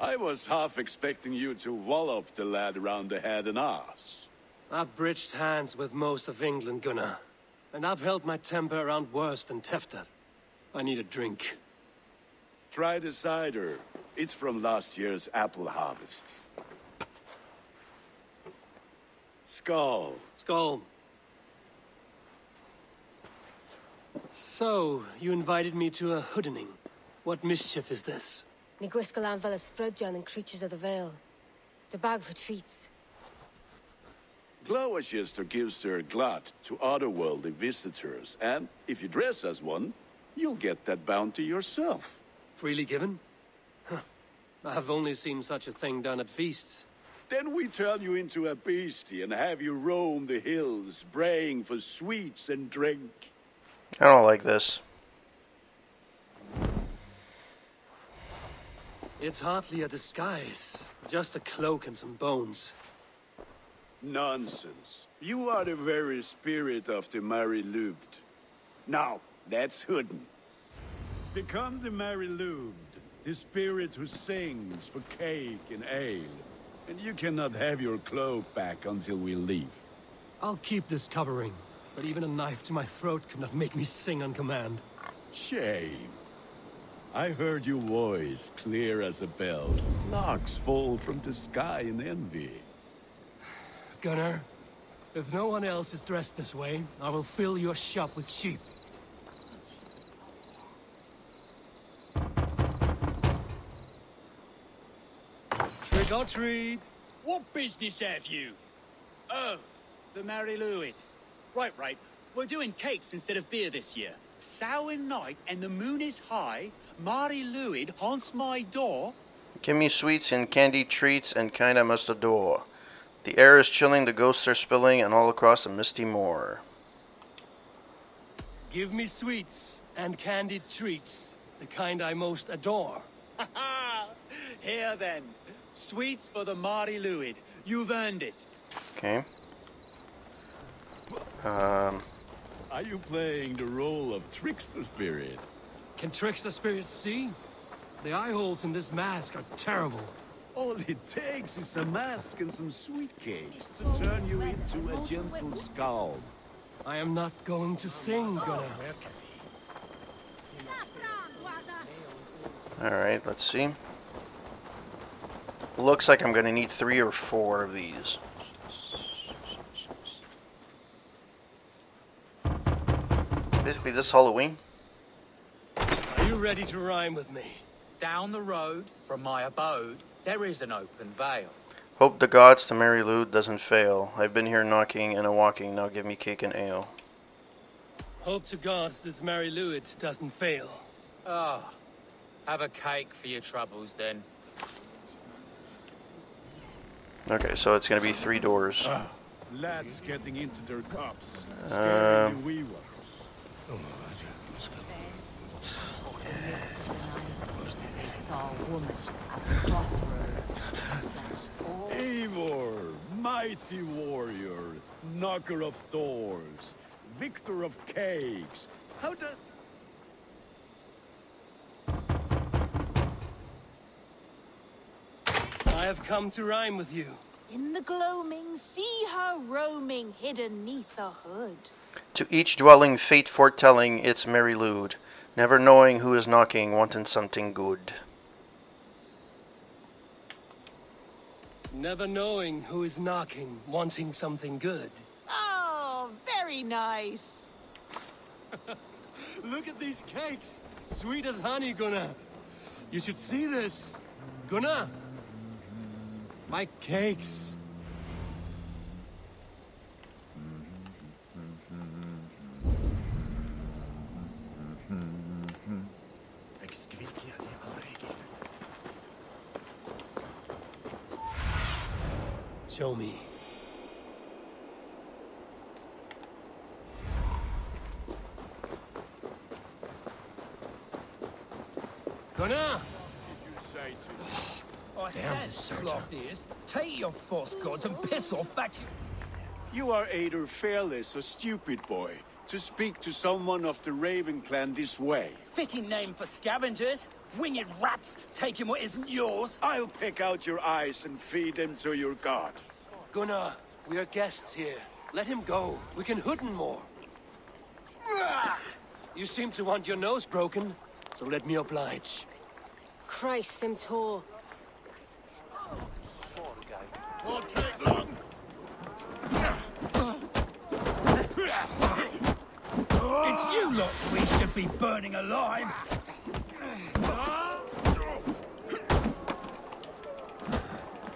I was half expecting you to wallop the lad around the head and ass. I've bridged hands with most of England, Gunnar. And I've held my temper around worse than Tewdwr. I need a drink. Try the cider. It's from last year's apple harvest. Skull. Skull. So, you invited me to a hoodening. What mischief is this? Ni gwisgalan fel and creatures of the Vale. The bag for treats. Gloucester gives their glut to otherworldly visitors, and if you dress as one, you'll get that bounty yourself. Freely given? Huh. I've only seen such a thing done at feasts. Then we turn you into a beastie and have you roam the hills, braying for sweets and drink. I don't like this. It's hardly a disguise. Just a cloak and some bones. Nonsense. You are the very spirit of the Mari Lwyd. Now, that's Hooden. Become the Mari Lwyd, the spirit who sings for cake and ale. And you cannot have your cloak back until we leave. I'll keep this covering, but even a knife to my throat could not make me sing on command. Shame. I heard your voice clear as a bell. Larks fall from the sky in envy. Gunnar, if no one else is dressed this way, I will fill your shop with sheep. Trick or treat! What business have you? Oh, the Mari Lwyd. Right, right. We're doing cakes instead of beer this year. Samhain night and the moon is high. Mari Lwyd haunts my door. Give me sweets and candied treats and kinda must adore. The air is chilling, the ghosts are spilling, and all across a misty moor. Give me sweets and candied treats, the kind I most adore. Here then. Sweets for the Mari Lwyd. You've earned it. Okay. Um, Are you playing the role of trickster spirit? Can trickster spirits see? The eye holes in this mask are terrible. All it takes is a mask and some sweet cakes to turn you into a gentle skull. I am not going to sing, Gunnar. Alright, let's see. Looks like I'm going to need three or four of these. Basically this Halloween. Are you ready to rhyme with me? Down the road from my abode, there is an open vale. Hope the gods to Mari Lwyd doesn't fail. I've been here knocking and a walking, now give me cake and ale. Hope to gods this Mari Lwyd doesn't fail. Ah, have a cake for your troubles then. Okay, so it's going to be three doors. Ah, lads getting into their cups. Um, we were. Saw a woman at the crossroads. Eivor, mighty warrior, knocker of doors, victor of cakes. How does... I have come to rhyme with you. In the gloaming, see her roaming hidden neath the hood. To each dwelling fate foretelling, it's Mari Lwyd, never knowing who is knocking, wanting something good. Never knowing who is knocking, wanting something good. Oh, very nice. Look at these cakes! Sweet as honey, Gunnar. You should see this. Gunnar! My cakes. Show me. Gunnar! Oh, I Damn said, deserter. cloth ears, take your false gods and piss off back to... You are either fearless or stupid, boy, to speak to someone of the Raven clan this way. Fitting name for scavengers. Winged rats taking what isn't yours. I'll pick out your eyes and feed them to your god. Gunnar, we are guests here. Let him go. We can hood him more. You seem to want your nose broken, so let me oblige. Christ, I'm tall. Won't take long. It's you lot we should be burning alive. Ah.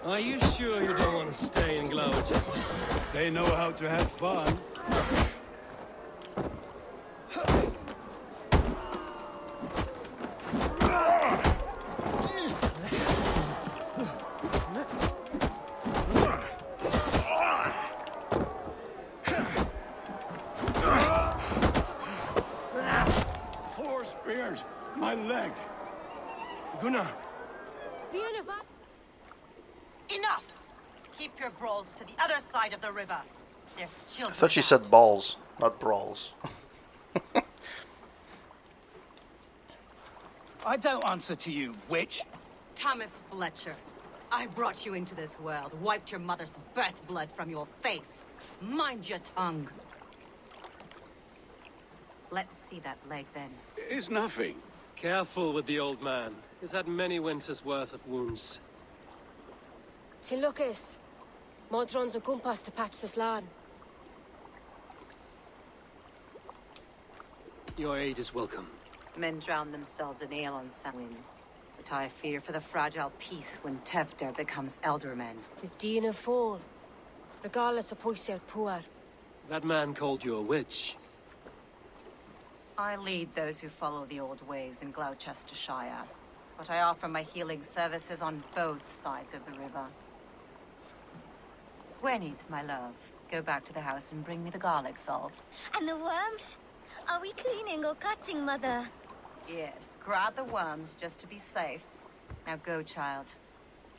Are you sure you don't want to stay in Gloucester? They know how to have fun. Four spears! My leg! Gunnar! Enough! Keep your brawls to the other side of the river. There's I children. thought she said balls, not brawls. I don't answer to you, witch. Thomas Fletcher, I brought you into this world, wiped your mother's birth blood from your face. Mind your tongue. Let's see that leg then. It's nothing. Careful with the old man. He's had many winters' worth of wounds. Till Lucas. Modron's a gumpas to patch this land. Your aid is welcome. Men drown themselves in ale on Samhain. But I fear for the fragile peace when Tewdwr becomes ealdorman. With Dean and fall. Regardless of pwysig poor. That man called you a witch. I lead those who follow the old ways in Gloucestershire. But I offer my healing services on both sides of the river. Gweneth, my love, go back to the house and bring me the garlic salt. And the worms? Are we cleaning or cutting, Mother? Yes, grab the worms just to be safe. Now go, child.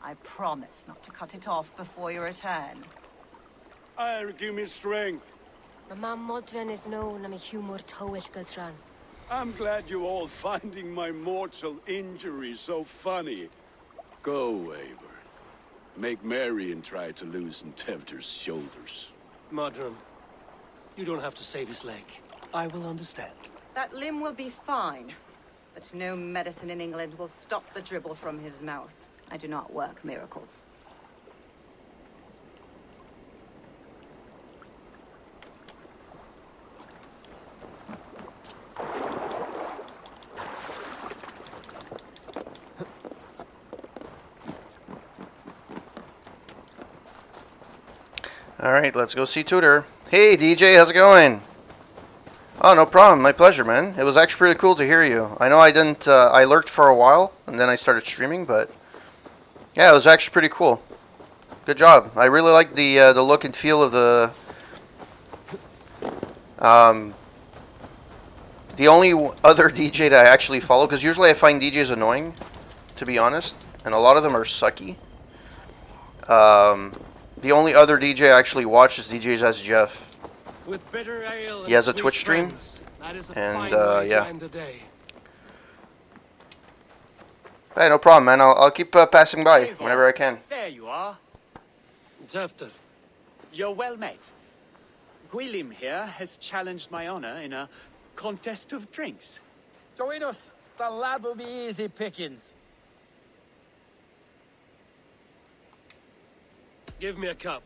I promise not to cut it off before your return. I'll give me strength. My mam Modron is known am a humor tywyll gydran. I'm glad you all finding my mortal injury so funny. Go, Eivor. Make merry and try to loosen Tewdwr's shoulders. Modron, you don't have to save his leg. I will understand. That limb will be fine. But no medicine in England will stop the dribble from his mouth. I do not work miracles. All right, let's go see Tudor. Hey, DJ, how's it going? Oh, no problem. My pleasure, man. It was actually pretty cool to hear you. I know I didn't. Uh, I lurked for a while, and then I started streaming, but yeah, it was actually pretty cool. Good job. I really like the uh, the look and feel of the. Um, the only other DJ that I actually follow, because usually I find DJs annoying, to be honest, and a lot of them are sucky. Um, the only other DJ I actually watch is DJs as Jeff. With bitter ale He has a Twitch stream, friends, that is a and, uh, yeah. end the day. Hey, no problem, man. I'll, I'll keep uh, passing by whenever I can. There you are. Tewdwr. You're well met. Gwilym here has challenged my honor in a contest of drinks. Join us. The lad will be easy pickings. Give me a cup.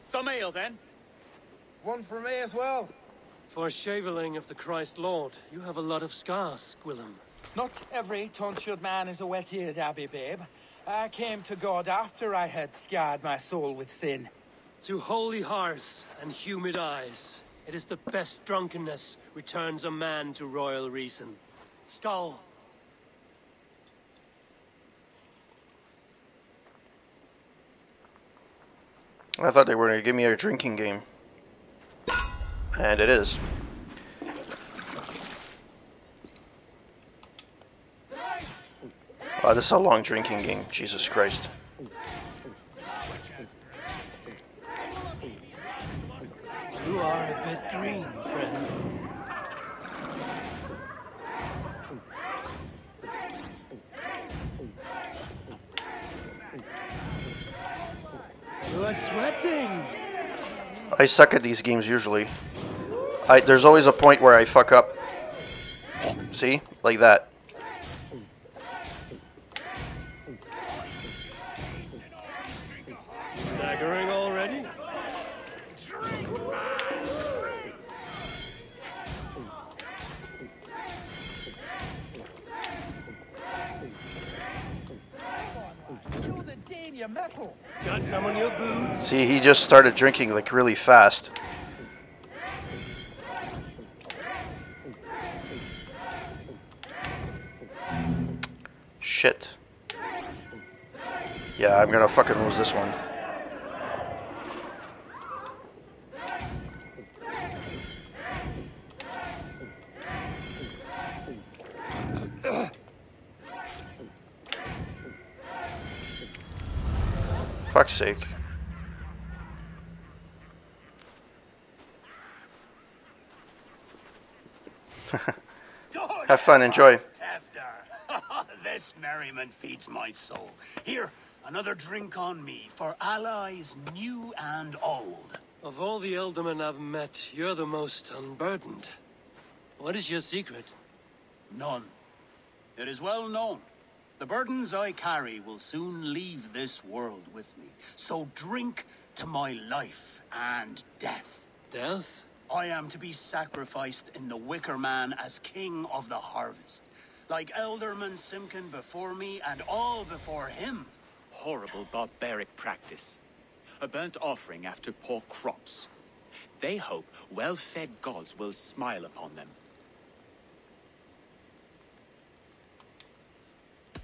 Some ale, then. One for me as well. For a shaveling of the Christ Lord, you have a lot of scars, Gwilym. Not every tonsured man is a wet-eared abbey, babe. I came to God after I had scarred my soul with sin. To holy hearths and humid eyes, it is the best drunkenness returns a man to royal reason. Skull. I thought they were going to give me a drinking game. And it is. Oh, this is a long drinking game. Jesus Christ. You are a bit green, friend. Are sweating. I suck at these games usually. I, there's always a point where I fuck up. See? Like that. Staggering already? Show the Dane your metal. Got some on your boots? See, he just started drinking like really fast. Shit. Yeah, I'm gonna fucking lose this one. Fuck's sake. Have fun, enjoy. This merriment feeds my soul. Here, another drink on me for allies new and old. Of all the Ealdormen I've met, you're the most unburdened. What is your secret? None. It is well known. The burdens I carry will soon leave this world with me. So drink to my life and death. Death? I am to be sacrificed in the Wicker Man as king of the harvest. Like Ealdorman Simkin before me and all before him. Horrible barbaric practice. A burnt offering after poor crops. They hope well-fed gods will smile upon them.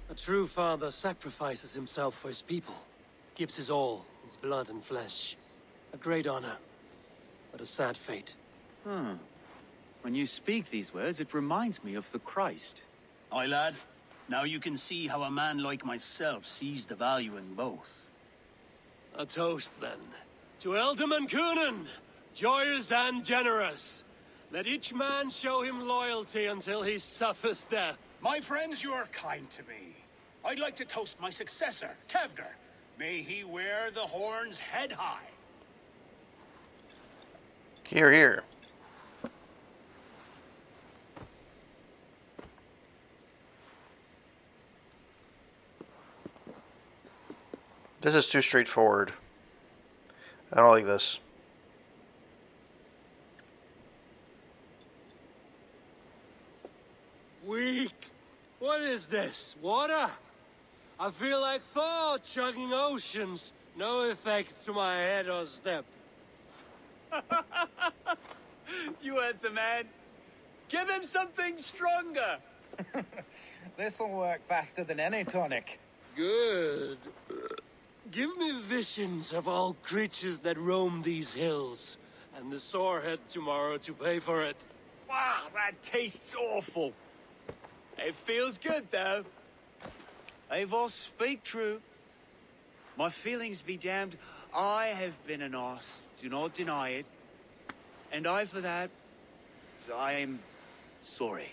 A true father sacrifices himself for his people, gives his all, his blood and flesh. A great honor, but a sad fate. Hmm. When you speak these words, it reminds me of the Christ. Aye, lad. Now you can see how a man like myself sees the value in both. A toast, then. To Ealdorman Cynon, joyous and generous. Let each man show him loyalty until he suffers death. My friends, you are kind to me. I'd like to toast my successor, Tewdwr. May he wear the horns head high. Here, here. This is too straightforward. I don't like this. Weak. What is this? Water? I feel like Thor chugging oceans. No effect to my head or step. you heard the man. Give him something stronger. This'll work faster than any tonic. Good. Give me visions of all creatures that roam these hills, and the sorehead tomorrow to pay for it. Wow, that tastes awful. It feels good, though. Eivor, speak true. My feelings be damned. I have been an ass, do not deny it. And I, for that, I am sorry.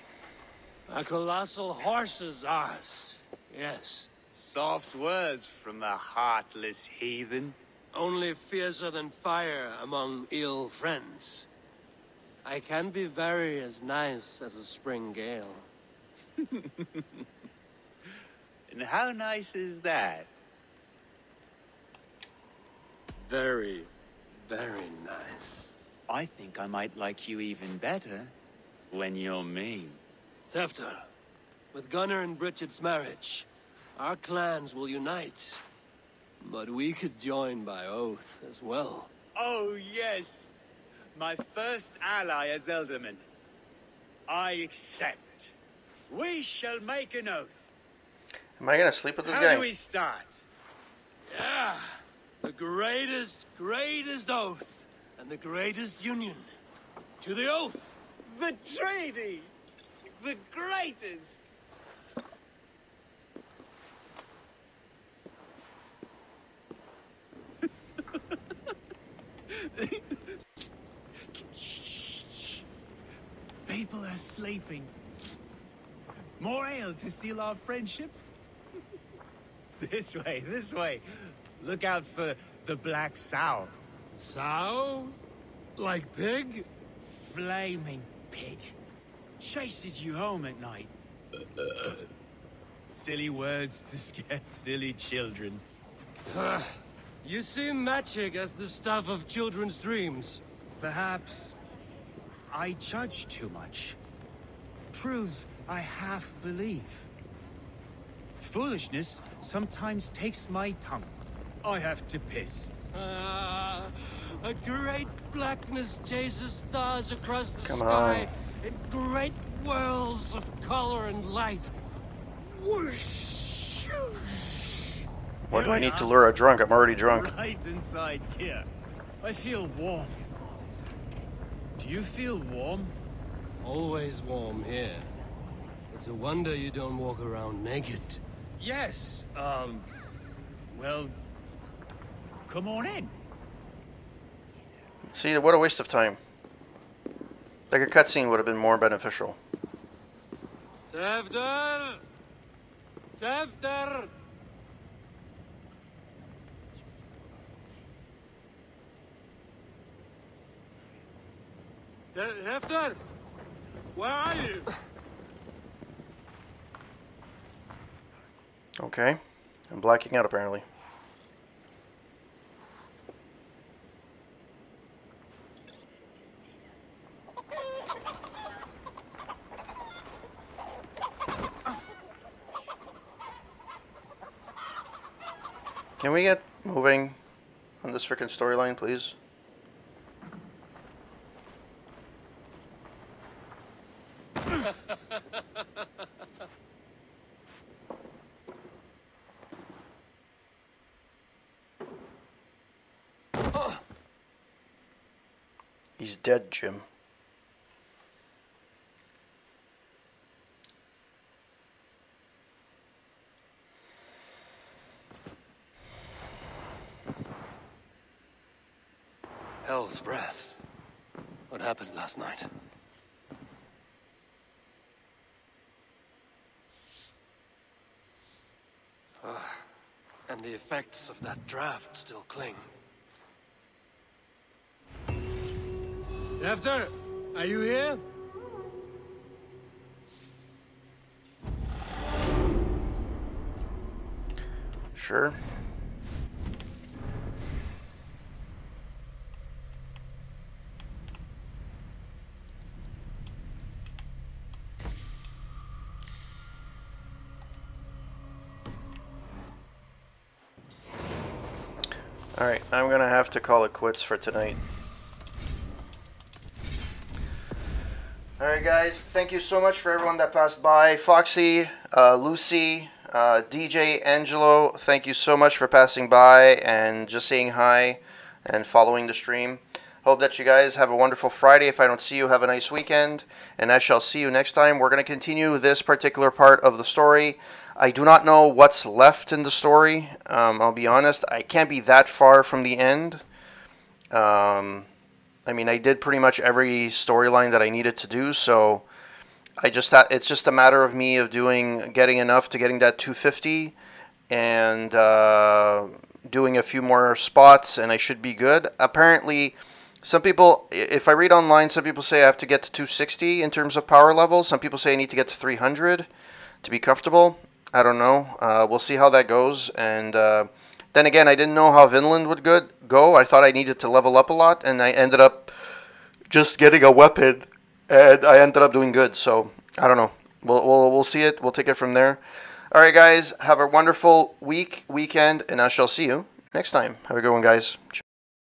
A colossal horse's ass, yes. Soft words from the heartless heathen. Only fiercer than fire among ill friends. I can be very as nice as a spring gale. and how nice is that? Very, very nice. I think I might like you even better when you're mean. Tewdwr, with Gunnar and Brigid's marriage, our clans will unite. But we could join by oath as well. Oh, yes. My first ally as Ealdorman. I accept. We shall make an oath. Am I gonna sleep with this How guy? do we start? Yeah, the greatest, greatest oath, and the greatest union. To the oath! The treaty! The greatest! People are sleeping. More ale to seal our friendship? this way, this way. Look out for the black sow. Sow? Like pig? Flaming pig. Chases you home at night. Silly words to scare silly children. you see magic as the stuff of children's dreams. Perhaps I judge too much. Truths I half believe. Foolishness sometimes takes my tongue. I have to piss. Ah, a great blackness chases stars across the Come sky in great whirls of color and light. Whoosh! Why do I need to lure a drunk? I'm already drunk. Right inside here. I feel warm. Do you feel warm? Always warm here. It's a wonder you don't walk around naked. Yes, um... Well... Come on in. See, what a waste of time. Like a cutscene would have been more beneficial. Tewdwr! Tewdwr! Te- Hefter! Where are you? Okay. I'm blacking out apparently. Can we get moving on this freaking storyline, please? He's dead, Jim. Hell's breath. What happened last night? Ah, and the effects of that draft still cling. After, are you here? Sure. Alright, I'm gonna have to call it quits for tonight. Alright guys, thank you so much for everyone that passed by. Foxy, uh, Lucy, uh, DJ, Angelo, thank you so much for passing by and just saying hi and following the stream. Hope that you guys have a wonderful Friday. If I don't see you, have a nice weekend. And I shall see you next time. We're going to continue this particular part of the story. I do not know what's left in the story. Um, I'll be honest. I can't be that far from the end. Um, I mean, I did pretty much every storyline that I needed to do, so I just ha- it's just a matter of me of doing getting enough to getting that 250 and uh, doing a few more spots, and I should be good. Apparently, some people, if I read online, some people say I have to get to 260 in terms of power level. Some people say I need to get to 300 to be comfortable. I don't know. Uh, we'll see how that goes. And uh, then again, I didn't know how Vinland would good go. I thought I needed to level up a lot, and I ended up just getting a weapon, and I ended up doing good. So I don't know. We'll we'll, we'll see it. We'll take it from there. All right, guys. Have a wonderful week, weekend, and I shall see you next time. Have a good one, guys. Ciao.